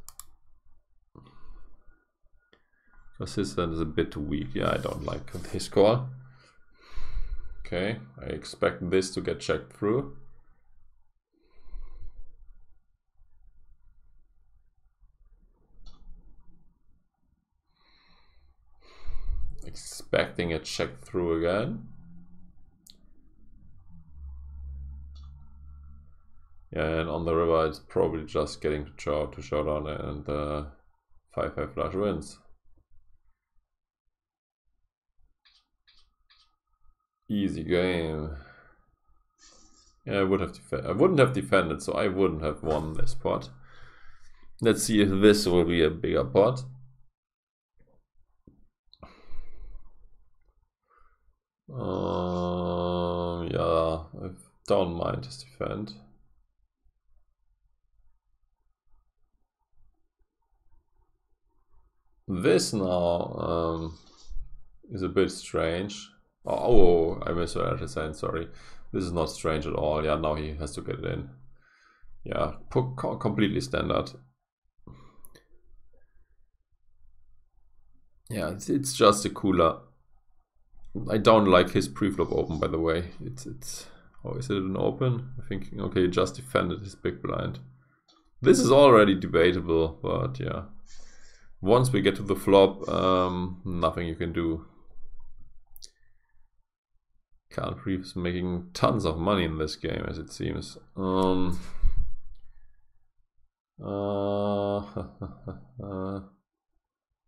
Because his hand is a bit weak. Yeah, I don't like his call. Okay, I expect this to get checked through. Expecting it check through again. And on the river it's probably just getting to show to showdown and uh, 5-5 flush wins. Easy game. Yeah, I would have I wouldn't have defended, so I wouldn't have won this pot. Let's see if this will be a bigger pot. Um, yeah, I don't mind his defend. This now um, is a bit strange. Oh, I misread his hand, sorry. This is not strange at all. Yeah, now he has to get it in. Yeah, completely standard. Yeah, it's, it's just a cooler. I don't like his preflop open, by the way. It's, it's, oh, is it an open? I'm thinking, okay, he just defended his big blind. This is already debatable, but yeah. Once we get to the flop, um, nothing you can do. Carl Reeves making tons of money in this game, as it seems. Um, uh,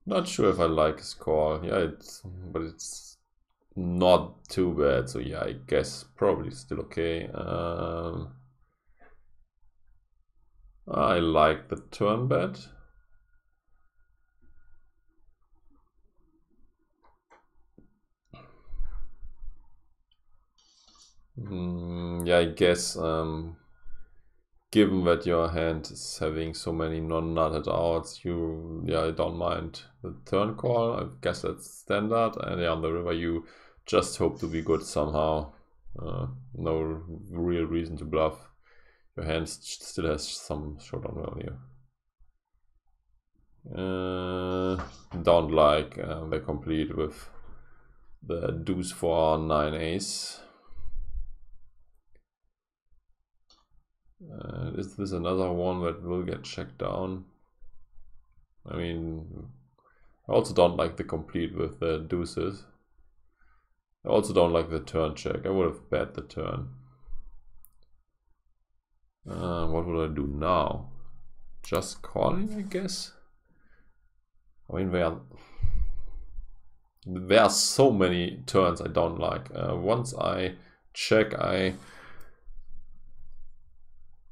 not sure if I like his call. Yeah, it's but it's not too bad. So yeah, I guess probably still okay. Um, I like the turn bet. Mm, yeah, I guess um, given that your hand is having so many non-nutted outs, you yeah, I don't mind the turn call. I guess that's standard. And yeah, on the river you just hope to be good somehow. Uh, no real reason to bluff. Your hand still has some showdown value. Uh, don't like uh, complete with the deuce four nine ace. Uh, is this another one that will get checked down? I mean, I also don't like the complete with the deuces. I also don't like the turn check. I would have bet the turn. Uh, what would I do now? Just calling, I guess? I mean, there are, there are so many turns I don't like. Uh, once I check, I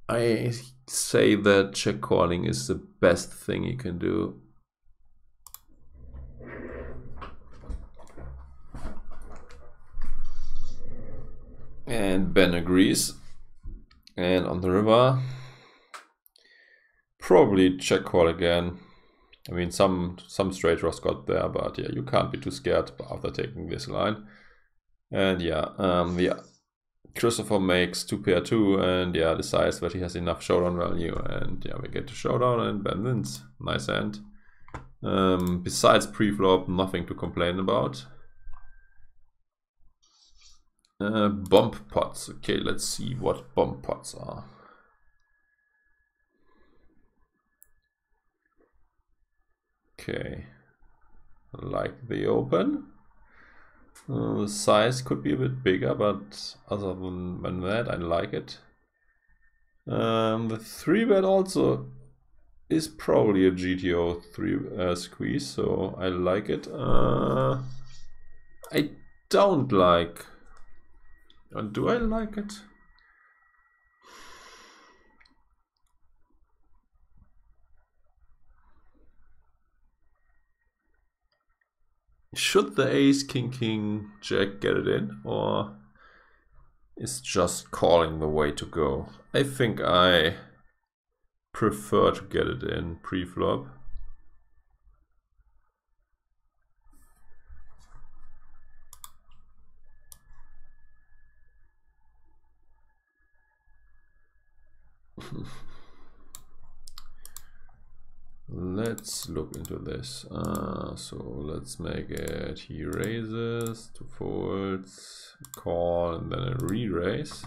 I say that check calling is the best thing you can do. And Ben agrees. And on the river, probably check call again. I mean, some some straight draws got there, but yeah, you can't be too scared after taking this line. And yeah, um, yeah, Christopher makes two pair two, and yeah, decides that he has enough showdown value, and yeah, we get to showdown, and Ben wins. Nice end. Um, besides pre-flop, nothing to complain about. Uh, bump pots. Okay, let's see what bump pots are. Okay, like the open. Uh, the size could be a bit bigger, but other than, than that, I like it. Um, the 3 bet also is probably a GTO 3 uh, squeeze, so I like it. Uh, I don't like uh, do I like it? Should the ace, king, king, jack get it in? Or is just calling the way to go? I think I prefer to get it in pre-flop. let's look into this. Uh, so let's make it he raises, two folds, call, and then a re-raise.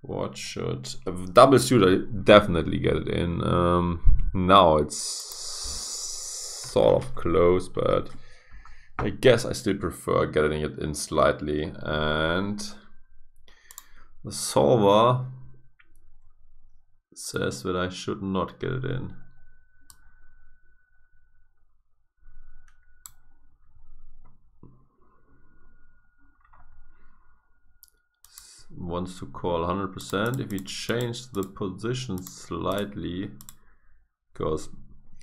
What should a double suit? Definitely get it in. Um, now it's sort of close, but I guess I still prefer getting it in slightly. And the solver says that I should not get it in. wants to call 100%. If we change the position slightly, because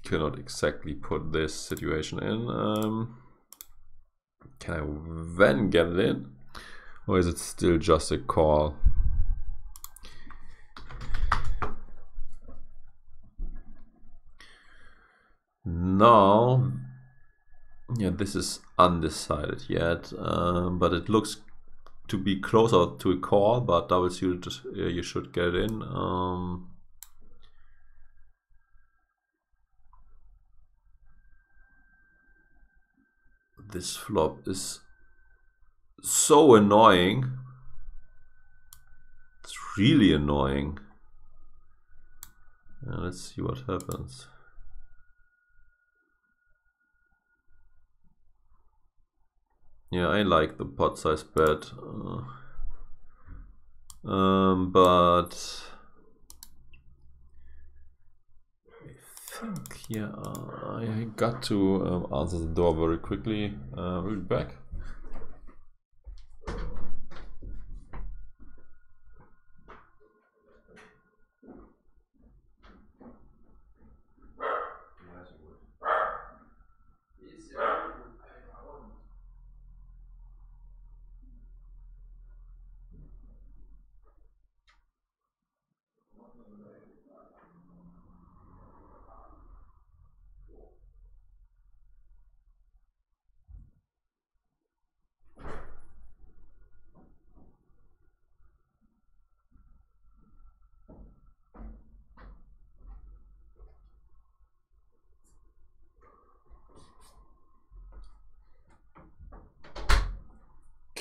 cannot exactly put this situation in, um, can I then get it in? Or is it still just a call? Now, yeah, this is undecided yet, uh, but it looks to be closer to a call, but double suited uh, you should get in. Um, this flop is so annoying. It's really annoying. Let's see what happens. Yeah, I like the pot size bet. Uh, um, but I think, yeah, I got to um, answer the door very quickly. Uh, we'll be back.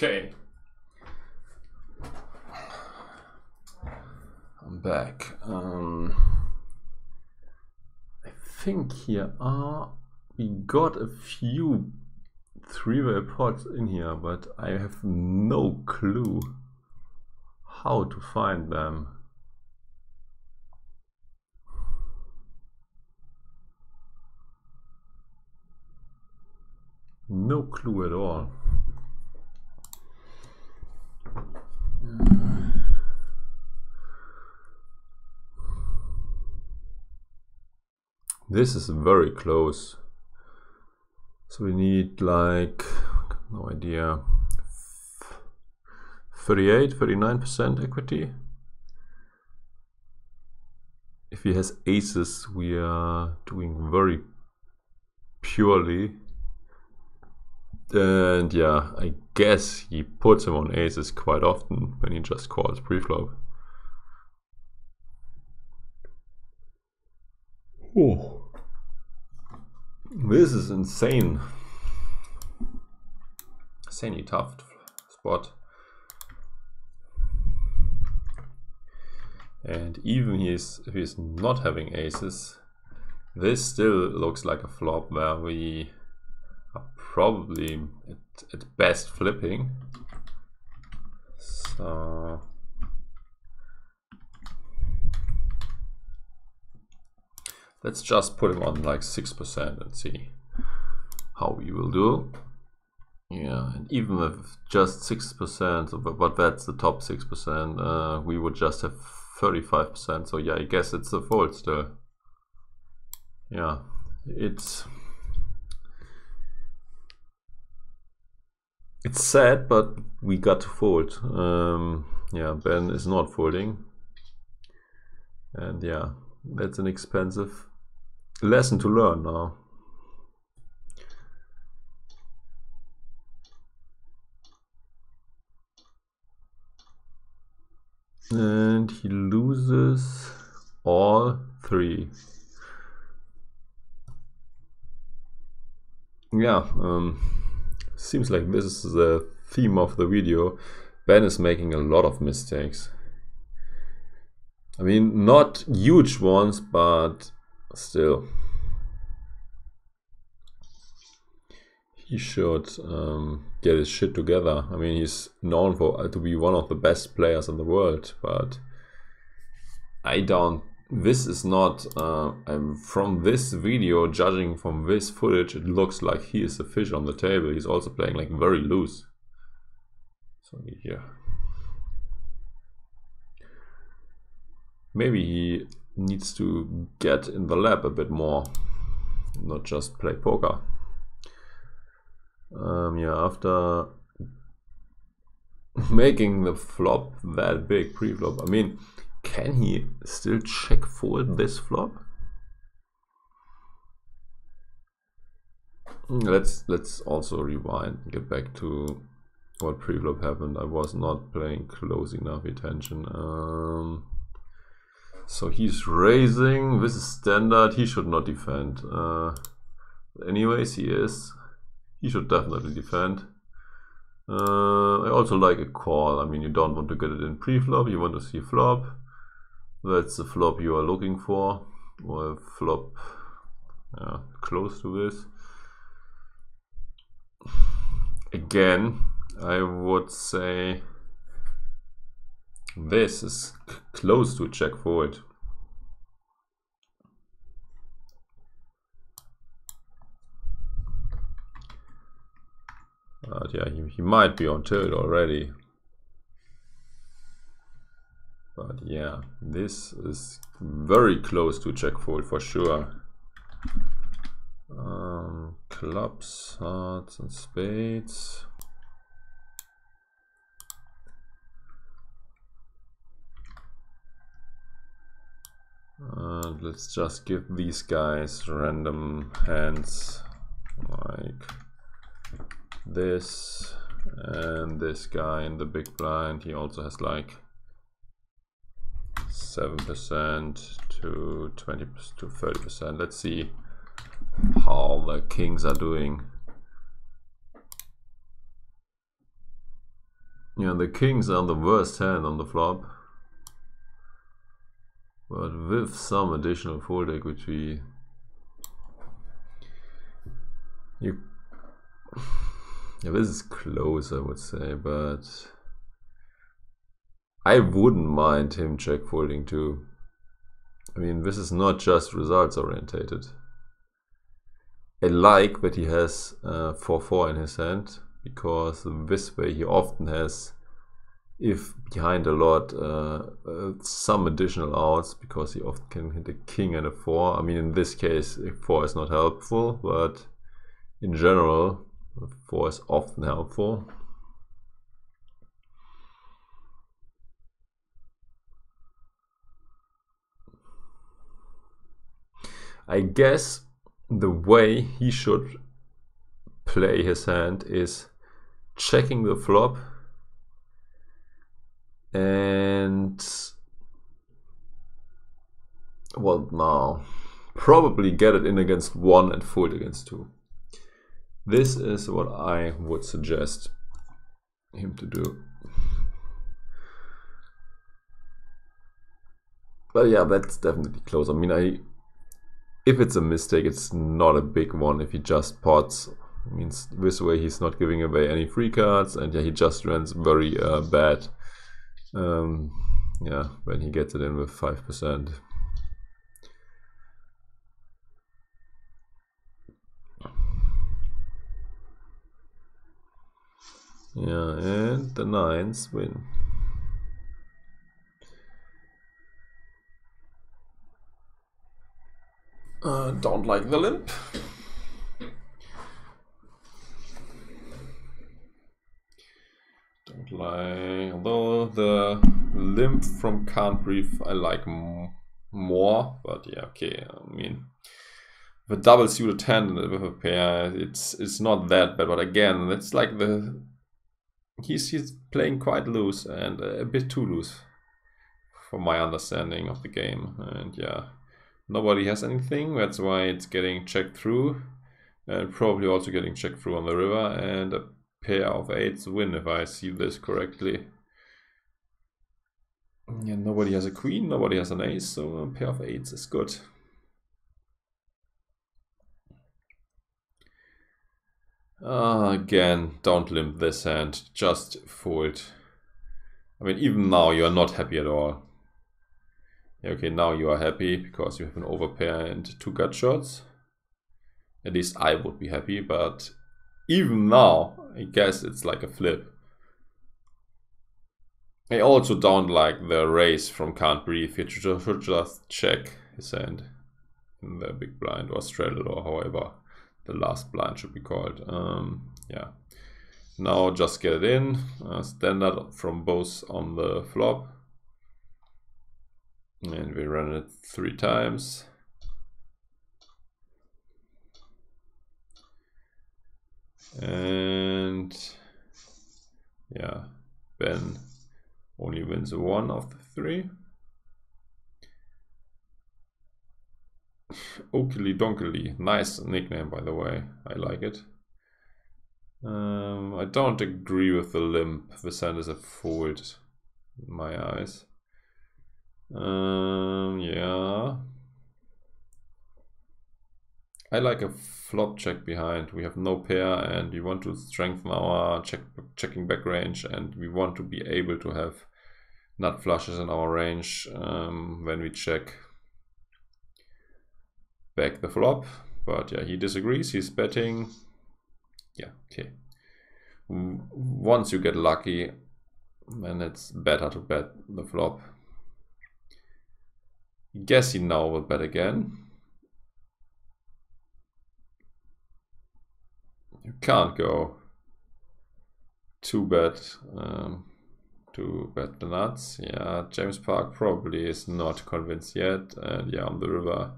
Okay. I'm back. Um, I think here are we got a few three-way pots in here, but I have no clue how to find them. No clue at all. This is very close. So we need like, no idea, 38, 39% equity. If he has aces, we are doing very purely. And yeah, I guess he puts him on aces quite often when he just calls preflop. Oh. This is insane. Insanely tough spot. And even he's, if he's not having aces, this still looks like a flop where we probably at, at best flipping. So let's just put him on like 6% and see how we will do. Yeah, and even with just 6%, but that's the top 6%, uh, we would just have 35%. So yeah, I guess it's a fold still. Yeah, it's it's sad, but we got to fold. Um, yeah, Ben is not folding, and yeah, that's an expensive lesson to learn now. and he loses all three. Yeah, um, seems like this is the theme of the video. Ben is making a lot of mistakes. I mean, not huge ones, but still. he should um, get his shit together. I mean, he's known for uh, to be one of the best players in the world, but I don't. This is not. Uh, from this video, judging from this footage, it looks like he is a fish on the table. He's also playing like very loose. So here, maybe he needs to get in the lab a bit more, not just play poker. Um, yeah, after making the flop that big pre-flop, I mean, can he still check fold this flop? Let's let's also rewind, get back to what pre-flop happened. I was not playing close enough attention. Um, so he's raising. This is standard. He should not defend. Uh, anyways, he is. He should definitely defend. Uh, I also like a call. I mean, you don't want to get it in pre-flop. You want to see flop. That's the flop you are looking for. Or a flop uh, close to this. Again, I would say this is close to check forward. But yeah, he, he might be on tilt already. But yeah, this is very close to check fold for sure. Um, clubs, hearts and spades. And let's just give these guys random hands like this and this guy in the big blind he also has like 7% to 20 to 30% let's see how the kings are doing Yeah, the kings are the worst hand on the flop. But with some additional fold equity, you yeah, this is close, I would say, but I wouldn't mind him check folding too. I mean, this is not just results orientated. I like that he has 4-4 uh, in his hand because this way he often has if behind a lot uh, uh, some additional outs because he often can hit a king and a 4 I mean in this case 4 is not helpful but in general 4 is often helpful I guess the way he should play his hand is checking the flop and well now probably get it in against one and fold against two. This is what I would suggest him to do. But yeah that's definitely close. I mean I if it's a mistake it's not a big one. If he just pots I means this way he's not giving away any free cards and yeah he just runs very uh, bad. Um, yeah when he gets it in with 5% yeah and the nines win uh, don't like the limp. Don't like although the limp from cantbreathe I like more but yeah okay I mean the double suited hand with a pair it's it's not that bad but again it's like the he's he's playing quite loose and a bit too loose for my understanding of the game and yeah nobody has anything that's why it's getting checked through and probably also getting checked through on the river and a pair of eights win if I see this correctly. Yeah, nobody has a queen, nobody has an ace, so a pair of eights is good. Uh, again, don't limp this hand, just fold. I mean, even now you are not happy at all. Okay, now you are happy because you have an overpair and two gut shots. At least I would be happy, but even now, I guess it's like a flip. I also don't like the raise from cantbreathe. You should just check his hand in the big blind or straddle or however the last blind should be called. Um, yeah. Now just get it in. Uh, standard from both on the flop. And we run it three times. And yeah, Ben only wins one of the three. Oakley Donkely, nice nickname by the way, I like it. Um, I don't agree with the limp, the sand is a fold in my eyes. Um, yeah. I like a flop check behind. We have no pair and we want to strengthen our check, checking back range and we want to be able to have nut flushes in our range um, when we check back the flop. But yeah, he disagrees. He's betting. Yeah, okay. Once you get lucky, then it's better to bet the flop. Guess he now will bet again. you can't go too bad um, to bet the nuts. Yeah, James Park probably is not convinced yet. And yeah, on the river,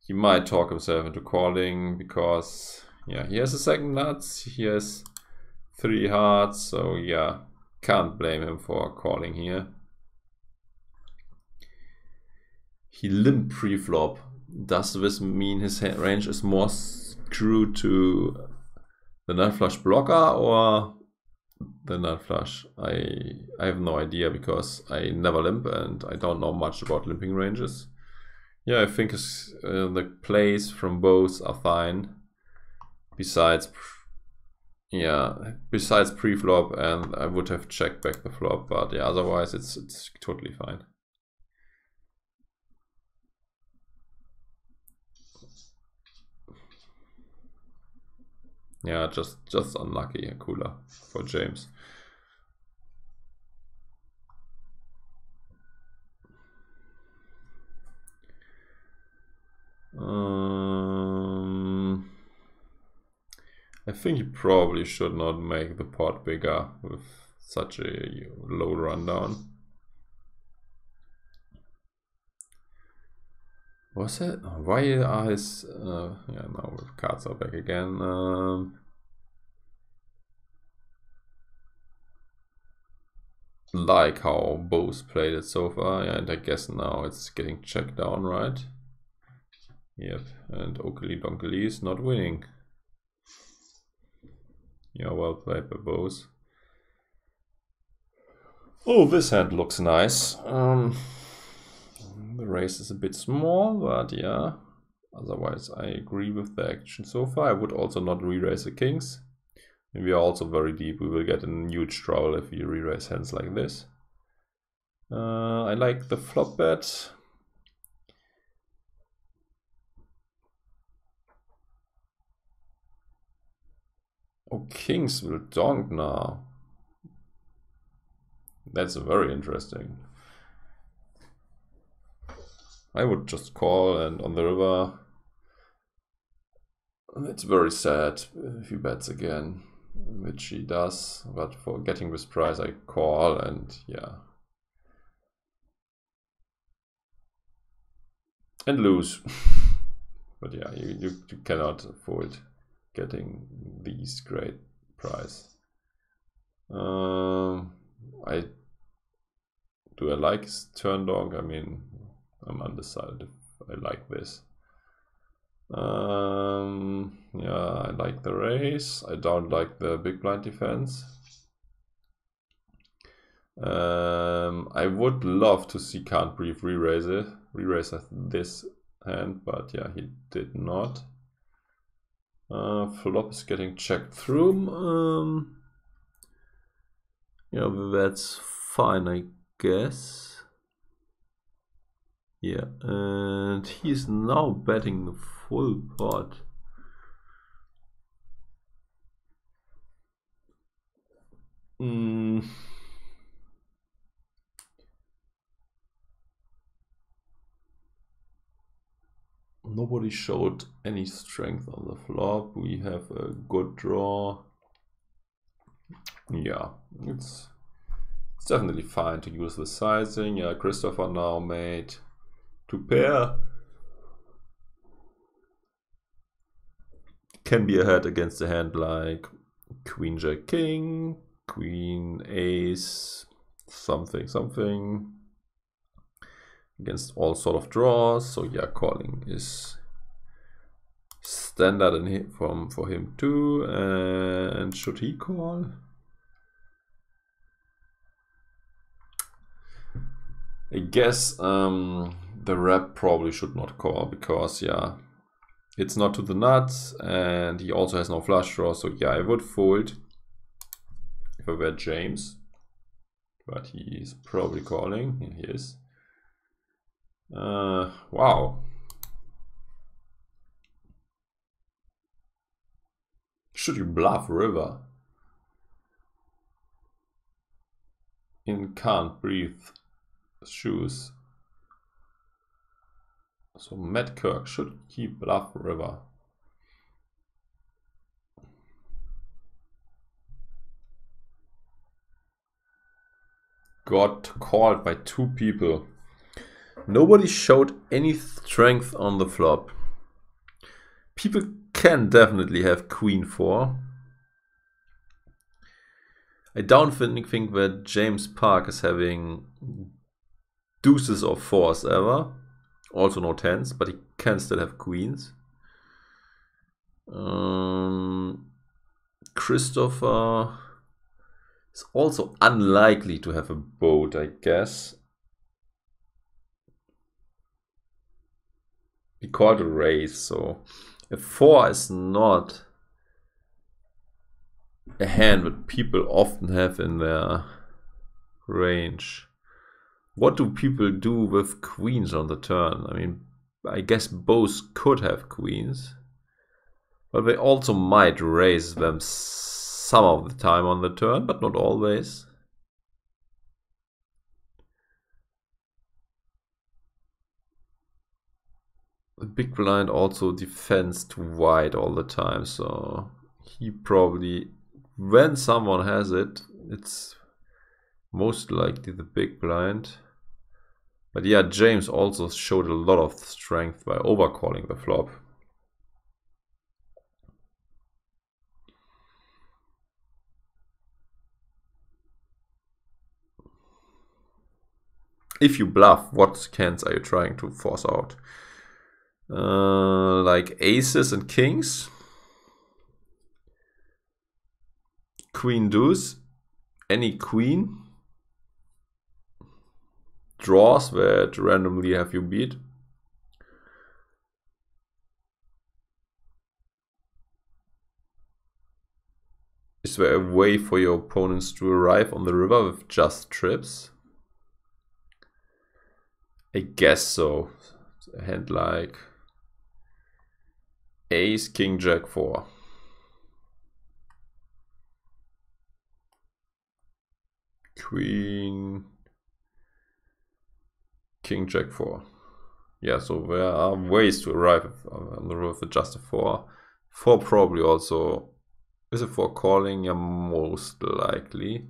he might talk himself into calling because yeah, he has a second nuts. He has three hearts, so yeah, can't blame him for calling here. He limp pre-flop. Does this mean his range is more screwed to the nut flush blocker or the nut flush? I I have no idea because I never limp and I don't know much about limping ranges. Yeah, I think uh, the plays from both are fine. Besides, yeah, besides pre-flop, and I would have checked back the flop, but yeah, otherwise it's it's totally fine. Yeah, just just unlucky cooler for James. Um, I think you probably should not make the pot bigger with such a low rundown. Was it? Why are his... Uh, yeah, now cards are back again. Um, like how both played it so far, yeah, and I guess now it's getting checked down, right? Yep, and Okely Donkely is not winning. Yeah, well played by both. Oh, this hand looks nice. Um, the race is a bit small, but yeah. Otherwise, I agree with the action so far. I would also not re-raise the kings. And we are also very deep. We will get in huge trouble if we re-raise hands like this. Uh, I like the flop bet. Oh, kings will donk now. That's very interesting. I would just call and on the river. It's very sad if he bets again, which he does. But for getting this prize, I call and yeah. And lose. but yeah, you, you, you cannot avoid getting these great prize. Um, I do I like turn dog? I mean, I'm undecided if I like this. Um, yeah, I like the race. I don't like the big blind defense. Um, I would love to see cantbreathe re-raise it, re-raise this hand, but yeah, he did not. Uh, flop is getting checked through. Um, yeah, that's fine, I guess. Yeah, and he's now betting the full pot. Mm. Nobody showed any strength on the flop. We have a good draw. Yeah, it's it's definitely fine to use the sizing. Yeah, Christopher now made two pair can be ahead against a hand like queen jack king queen ace something something against all sort of draws. So yeah calling is standard in from for him too. And should he call? I guess um, the rep probably should not call because yeah it's not to the nuts and he also has no flush draw so yeah I would fold if I were James but he's probably calling yeah, he is. Uh, wow. Should you bluff river? In cantbreathe shoes so Matt Kirk should keep Bluff River. Got called by two people. Nobody showed any strength on the flop. People can definitely have queen 4. I don't think, that James Park is having deuces or fours ever. Also no tens, but he can still have queens. Um, Christopher is also unlikely to have a boat, I guess. We call it a race, so a 4 is not a hand that people often have in their range. What do people do with queens on the turn? I mean, I guess both could have queens. But they also might raise them some of the time on the turn, but not always. The big blind also defends too wide all the time, so he probably, when someone has it, it's most likely the big blind. But yeah, James also showed a lot of strength by overcalling the flop. If you bluff, what cans are you trying to force out? Uh, like aces and kings? Queen deuce? Any queen? Draws that randomly have you beat. Is there a way for your opponents to arrive on the river with just trips? I guess so. A hand like Ace, King, Jack, 4. Queen, King Jack 4. Yeah, so there are ways to arrive on the river with just a 4. 4 probably also is a 4 calling, yeah, most likely.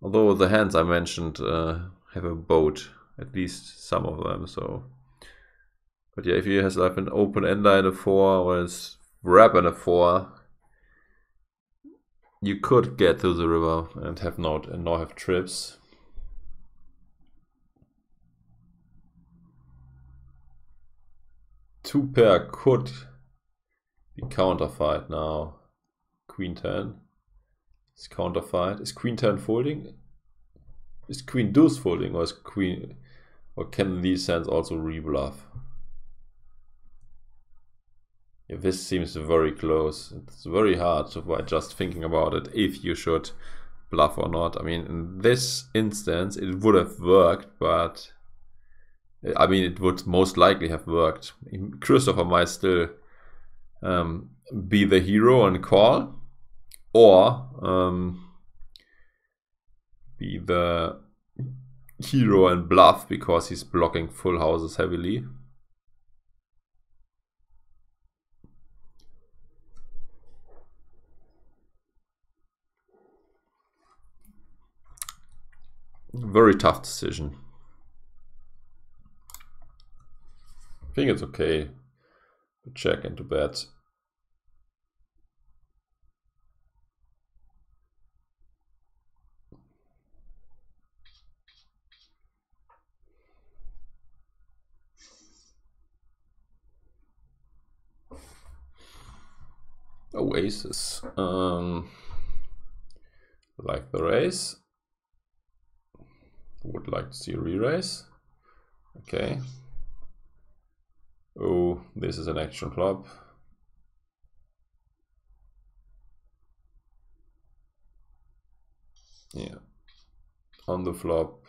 Although the hands I mentioned uh, have a boat, at least some of them, so. But yeah, if he has like an open ender in a 4 or a wrap in a 4, you could get to the river and have not and not have trips. Two pair could be counterfeit now. Queen 10 is counterfeit. Is Queen 10 folding? Is Queen deuce folding or is Queen or can these hands also rebluff? Yeah, this seems very close. It's very hard by just thinking about it if you should bluff or not. I mean, in this instance, it would have worked, but I mean, it would most likely have worked. Christopher might still um, be the hero and call, or um, be the hero and bluff because he's blocking full houses heavily. Very tough decision. Think it's okay to check into bets. Oasis. Um, like the race. Would like to see a re-raise. Okay. Oh, this is an action flop. Yeah. On the flop,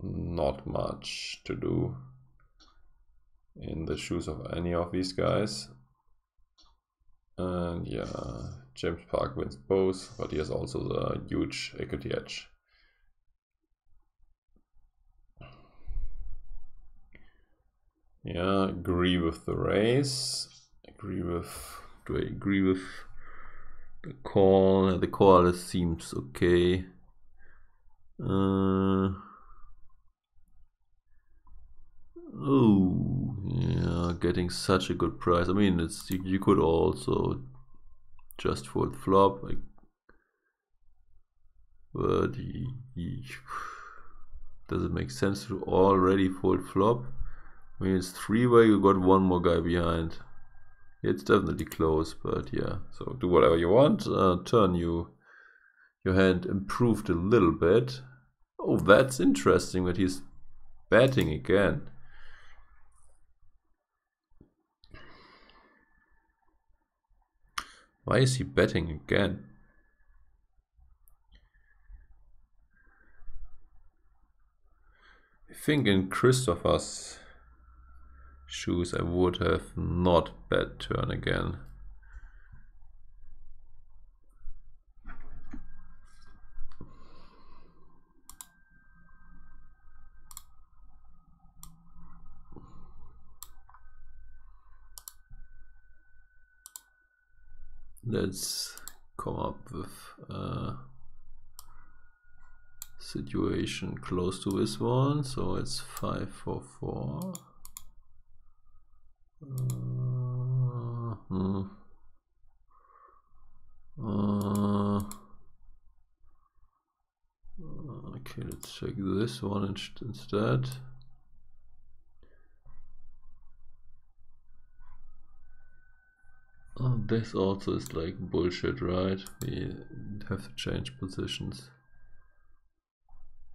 not much to do in the shoes of any of these guys. And yeah, James Park wins both, but he has also the huge equity edge. Yeah, agree with the race. Agree with. Do I agree with the call? The call seems okay. Uh, oh, yeah, getting such a good price. I mean, it's you, you could also just fold flop, like, but he, he, does it make sense to already fold flop? I mean, it's three way, you got one more guy behind. It's definitely close, but yeah. So do whatever you want. Uh, turn you your hand improved a little bit. Oh, that's interesting that he's betting again. Why is he betting again? I think in Christopher's shoes I would have not bet turn again. let's come up with a situation close to this one so it's 544 uh, hmm. uh, okay let's check this one instead Oh, this also is like bullshit, right? We have to change positions.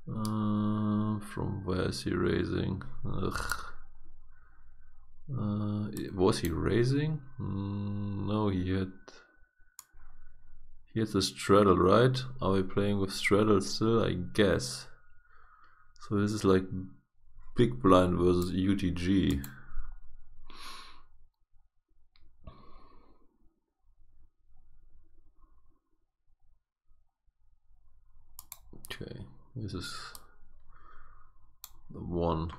Uh, from where is he raising? Ugh. Uh, was he raising? Mm, no, he had. He has a straddle, right? Are we playing with straddle still? I guess. So this is like big blind versus UTG. Okay, this is the one.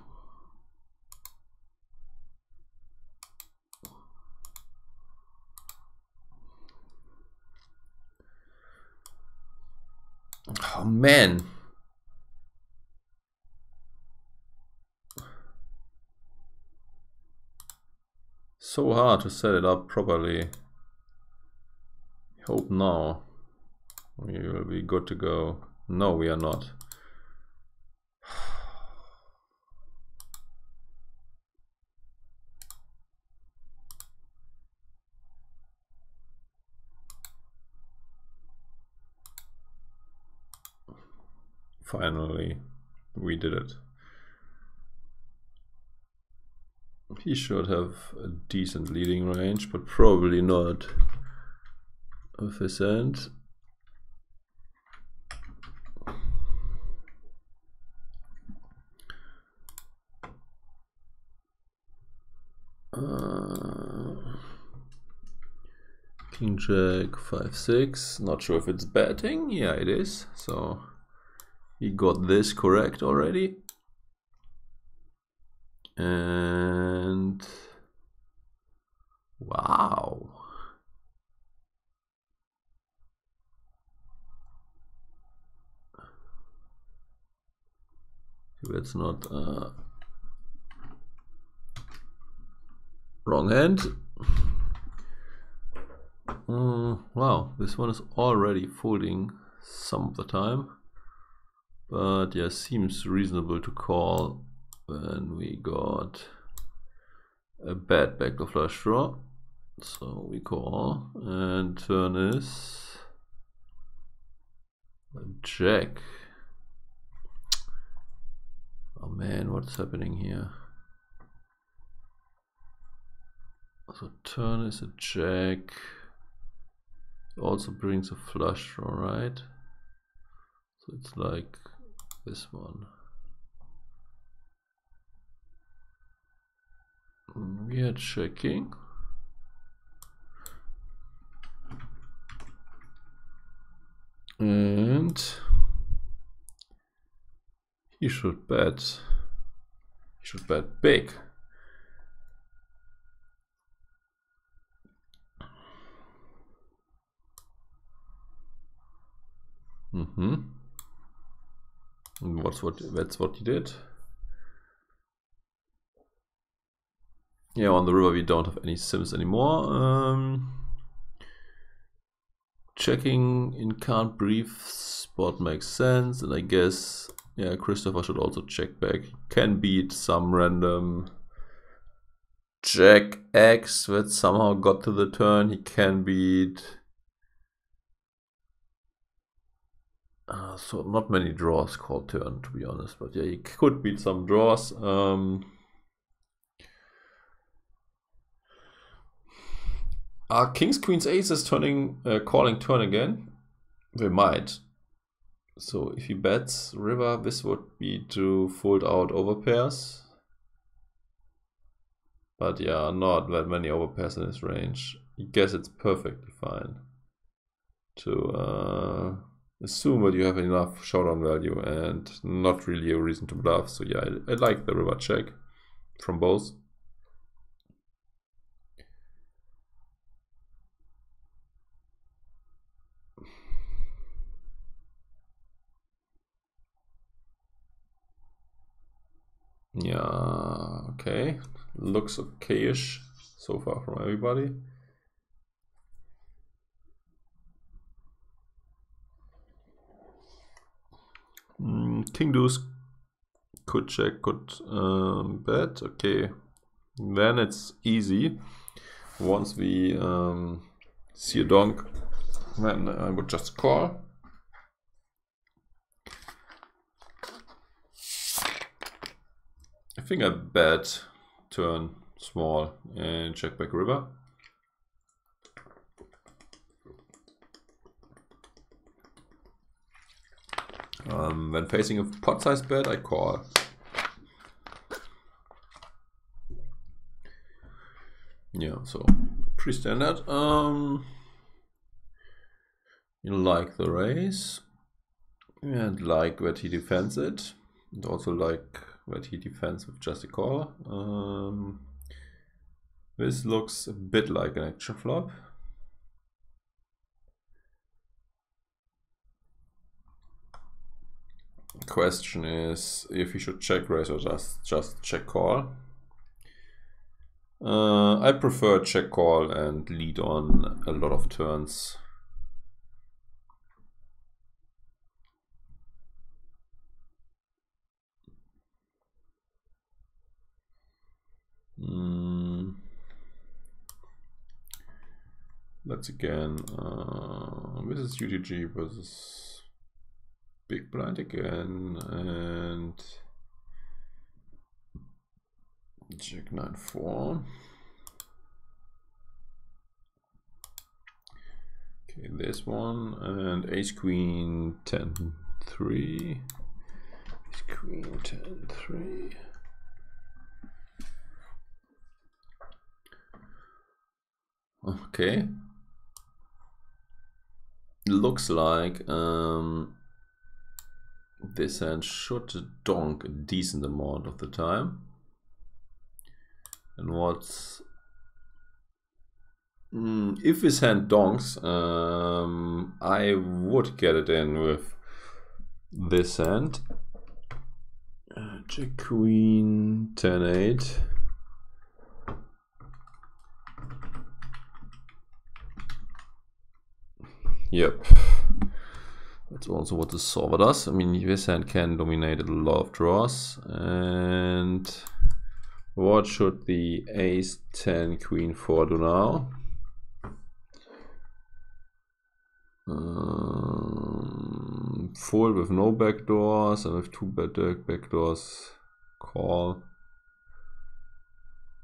Oh man. So hard to set it up properly. Hope now we will be good to go. No, we are not. Finally, we did it. He should have a decent leading range, but probably not efficient. Uh, King Jack 5 6. Not sure if it's betting. Yeah, it is. So he got this correct already. And wow. That's not uh, Wrong hand. Wow, this one is already folding some of the time. But yeah, seems reasonable to call when we got a bad backdoor flush draw. So we call and turn is a jack. Oh man, what's happening here? So turn is a jack. Also brings a flush draw, right? So it's like this one. We are checking. And he should bet. He should bet big. Mm-hmm. What's what that's what he did. Yeah, on the river we don't have any sims anymore. Um, checking in cantbreathe spot makes sense, and I guess yeah, Christopher should also check back. Can beat some random Jack X that somehow got to the turn. He can beat Uh, so not many draws called turn, to be honest. But yeah, you could beat some draws. Um, are kings, queens, aces turning, uh, calling turn again? They might. So if he bets river, this would be to fold out overpairs. But yeah, not that many overpairs in his range. I guess it's perfectly fine to uh, assume that you have enough showdown value and not really a reason to bluff. So yeah, I, I like the river check from both. Yeah, okay. Looks okayish so far from everybody. Mm, King deuce could check, could um, bet. Okay, then it's easy. Once we um, see a donk, then I would just call. I think I bet turn small and check back river. Um, when facing a pot size bet, I call. Yeah, so pretty standard. Um, you like the raise and like that he defends it, and also like that he defends with just a call. Um, this looks a bit like an action flop. Question is if he should check raise or just just check call. Uh, I prefer check call and lead on a lot of turns. Mm. Let's again, uh, this is UTG versus Big Blind again, and check 9 4. Okay, this one, and Ace Queen 10 3. Ace Queen 10 3. Okay. Looks like um, this hand should donk a decent amount of the time. And what's mm, if his hand donks, um, I would get it in with this hand. Uh, Jack Queen 10 8. Yep. That's also what the solver does. I mean, this hand can dominate a lot of draws. And what should the ace 10 queen 4 do now? Um, with no backdoors and with two back backdoors call.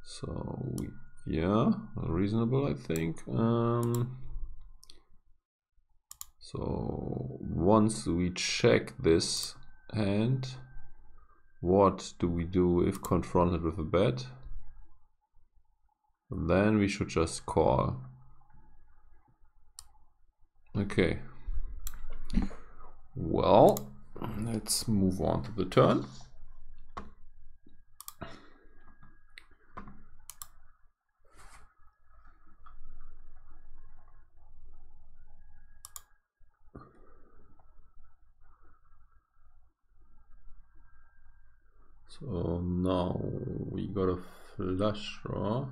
So yeah, reasonable I think. Um, so once we check this hand, what do we do if confronted with a bet? Then we should just call. Okay. Well, let's move on to the turn. So now we got a flush draw.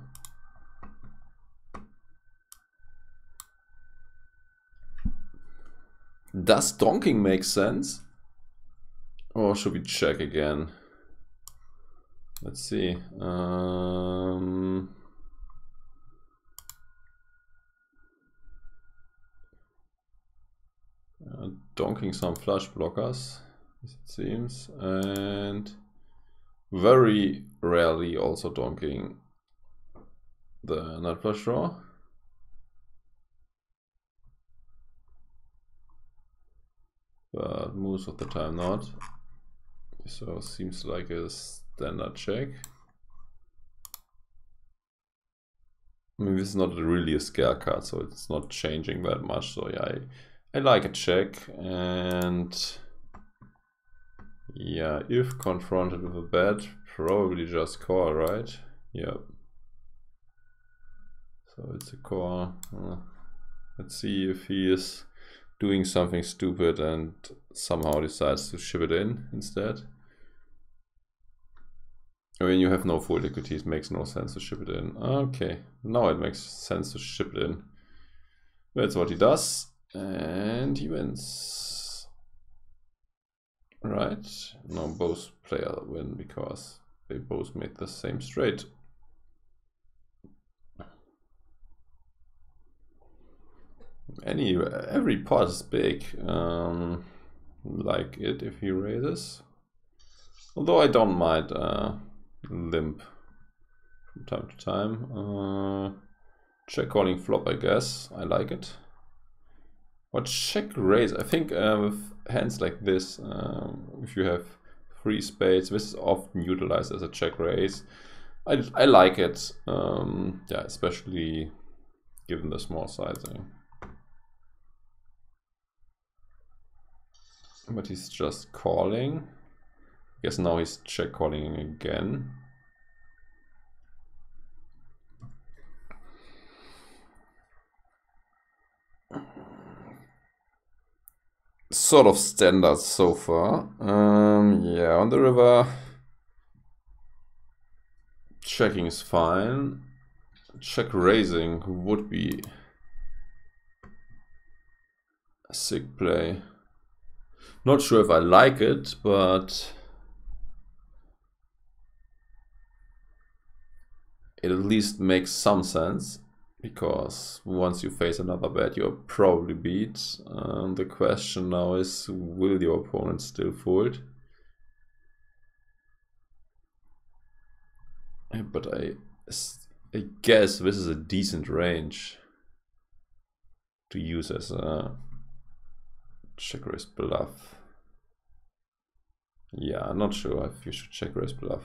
Does donking make sense? Or should we check again? Let's see. Um, uh, donking some flush blockers, as it seems, and very rarely also donking the nut flush draw. But most of the time not. So seems like a standard check. I mean, this is not really a scare card, so it's not changing that much. So yeah, I, I like a check. And yeah, if confronted with a bet, probably just call, right? Yep. So it's a call. Uh, let's see if he is doing something stupid and somehow decides to ship it in instead. I mean, you have no full equity, it makes no sense to ship it in. Okay, now it makes sense to ship it in. That's what he does, and he wins. Right, now both player win because they both made the same straight. Any every pot is big. Um, like it if he raises. Although I don't mind uh, limp from time to time. Uh, check calling flop, I guess. I like it. What check raise? I think uh, with hands like this, um, if you have free spades, this is often utilized as a check raise. I, I like it, um, yeah, especially given the small sizing. But he's just calling. I guess now he's check calling again. Sort of standard so far. Um, yeah, on the river, checking is fine. Check raising would be a sick play. Not sure if I like it, but it at least makes some sense because once you face another bet, you're probably beat. Um, the question now is, will your opponent still fold? But I, I guess this is a decent range to use as a check raise bluff. Yeah, I'm not sure if you should check raise bluff.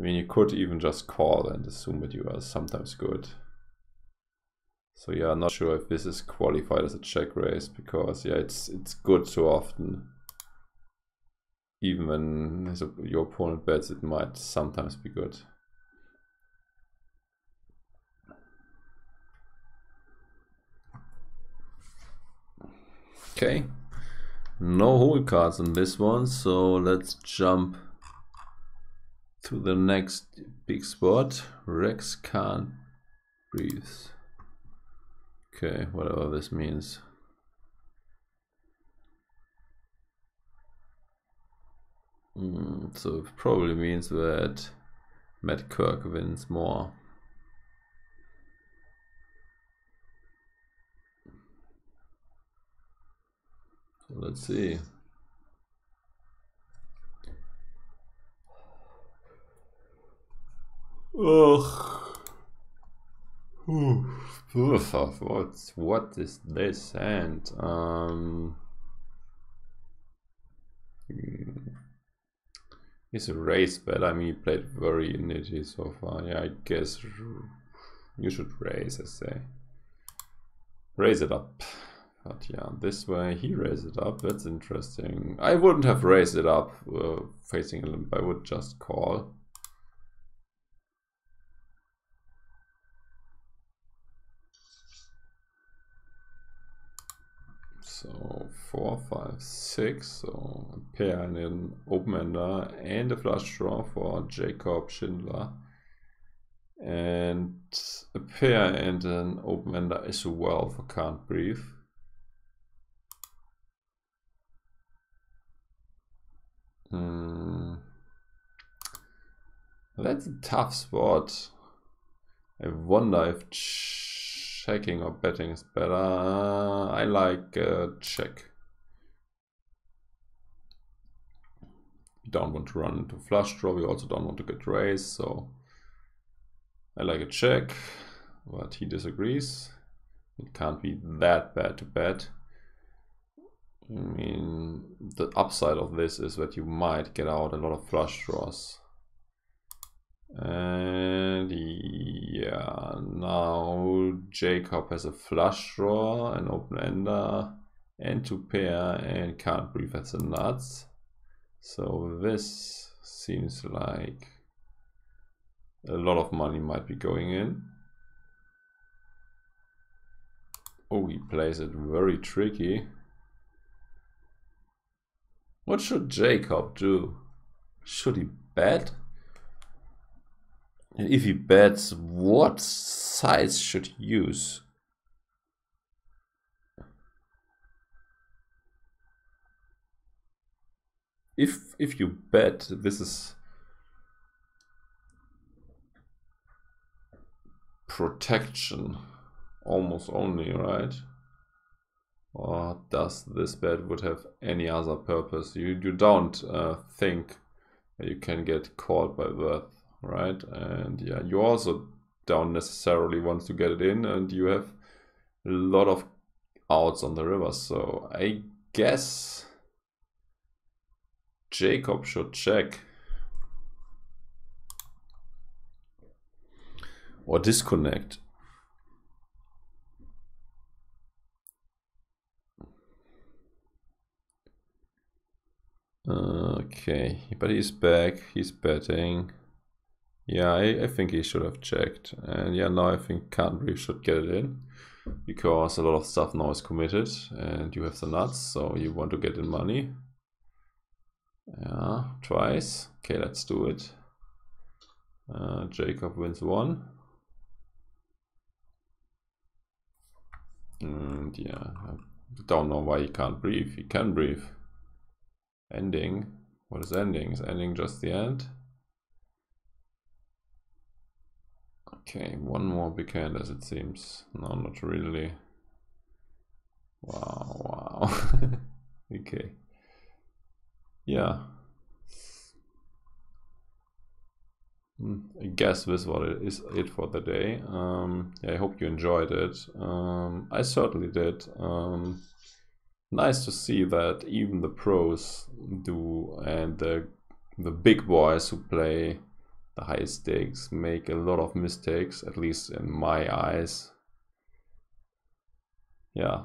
I mean, you could even just call and assume that you are sometimes good. So yeah, I'm not sure if this is qualified as a check raise because yeah, it's it's good so often. Even when your opponent bets, it might sometimes be good. Okay, no hole cards on this one, so let's jump to the next big spot. Rex can't breathe. Okay, whatever this means. Mm, so it probably means that Matt Kirk wins more. Let's see. Ugh. what what is this and um He's a race but I mean he played very nitty so far. Yeah, I guess you should raise I say. Raise it up. But yeah, this way he raised it up. That's interesting. I wouldn't have raised it up uh, facing a limp. I would just call. So four, five, six. So a pair and an open ender and a flush draw for Jacob Schindler. And a pair and an open ender as well for cantbreathe. Hmm. That's a tough spot. I wonder if checking or betting is better. I like uh, check. We don't want to run into flush draw. We also don't want to get raised. So I like a check, but he disagrees. It can't be that bad to bet. I mean, the upside of this is that you might get out a lot of flush draws. And yeah, now Jacob has a flush draw, an open ender, and two pair, and cantbreathe. That's a nuts. So this seems like a lot of money might be going in. Oh, he plays it very tricky. What should Jacob do? Should he bet? If he bets, what size should he use? If if you bet, this is protection almost only, right? Or does this bet would have any other purpose? You you don't uh, think you can get caught by worth right? And yeah, you also don't necessarily want to get it in and you have a lot of outs on the river. So I guess Jacob should check. Or disconnect. Okay, but he's back, he's betting. Yeah, I, I think he should have checked. And yeah, now I think cantbreathe should get it in. Because a lot of stuff now is committed and you have the nuts, so you want to get in money. Yeah, twice. Okay, let's do it. Uh, Jacob wins one. And yeah, I don't know why he can't breathe. He can breathe. Ending. What is ending? Is ending just the end? Okay, one more hand as it seems. No, not really. Wow, wow. okay. Yeah. Hmm, I guess this what it is it for the day. Um, yeah, I hope you enjoyed it. Um, I certainly did. Um, nice to see that even the pros do and the the big boys who play the high stakes make a lot of mistakes, at least in my eyes. Yeah.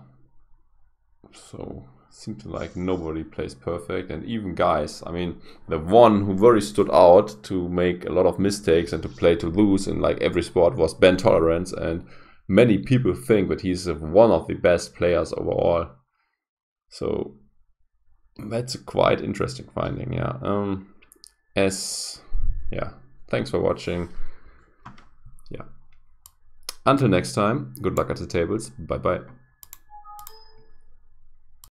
So seems like nobody plays perfect and even guys i mean the one who very stood out to make a lot of mistakes and to play to lose in like every sport was Ben Tollerene and many people think that he's one of the best players overall so that's a quite interesting finding yeah um as yeah Thanks for watching. Yeah. Until next time, good luck at the tables. Bye bye.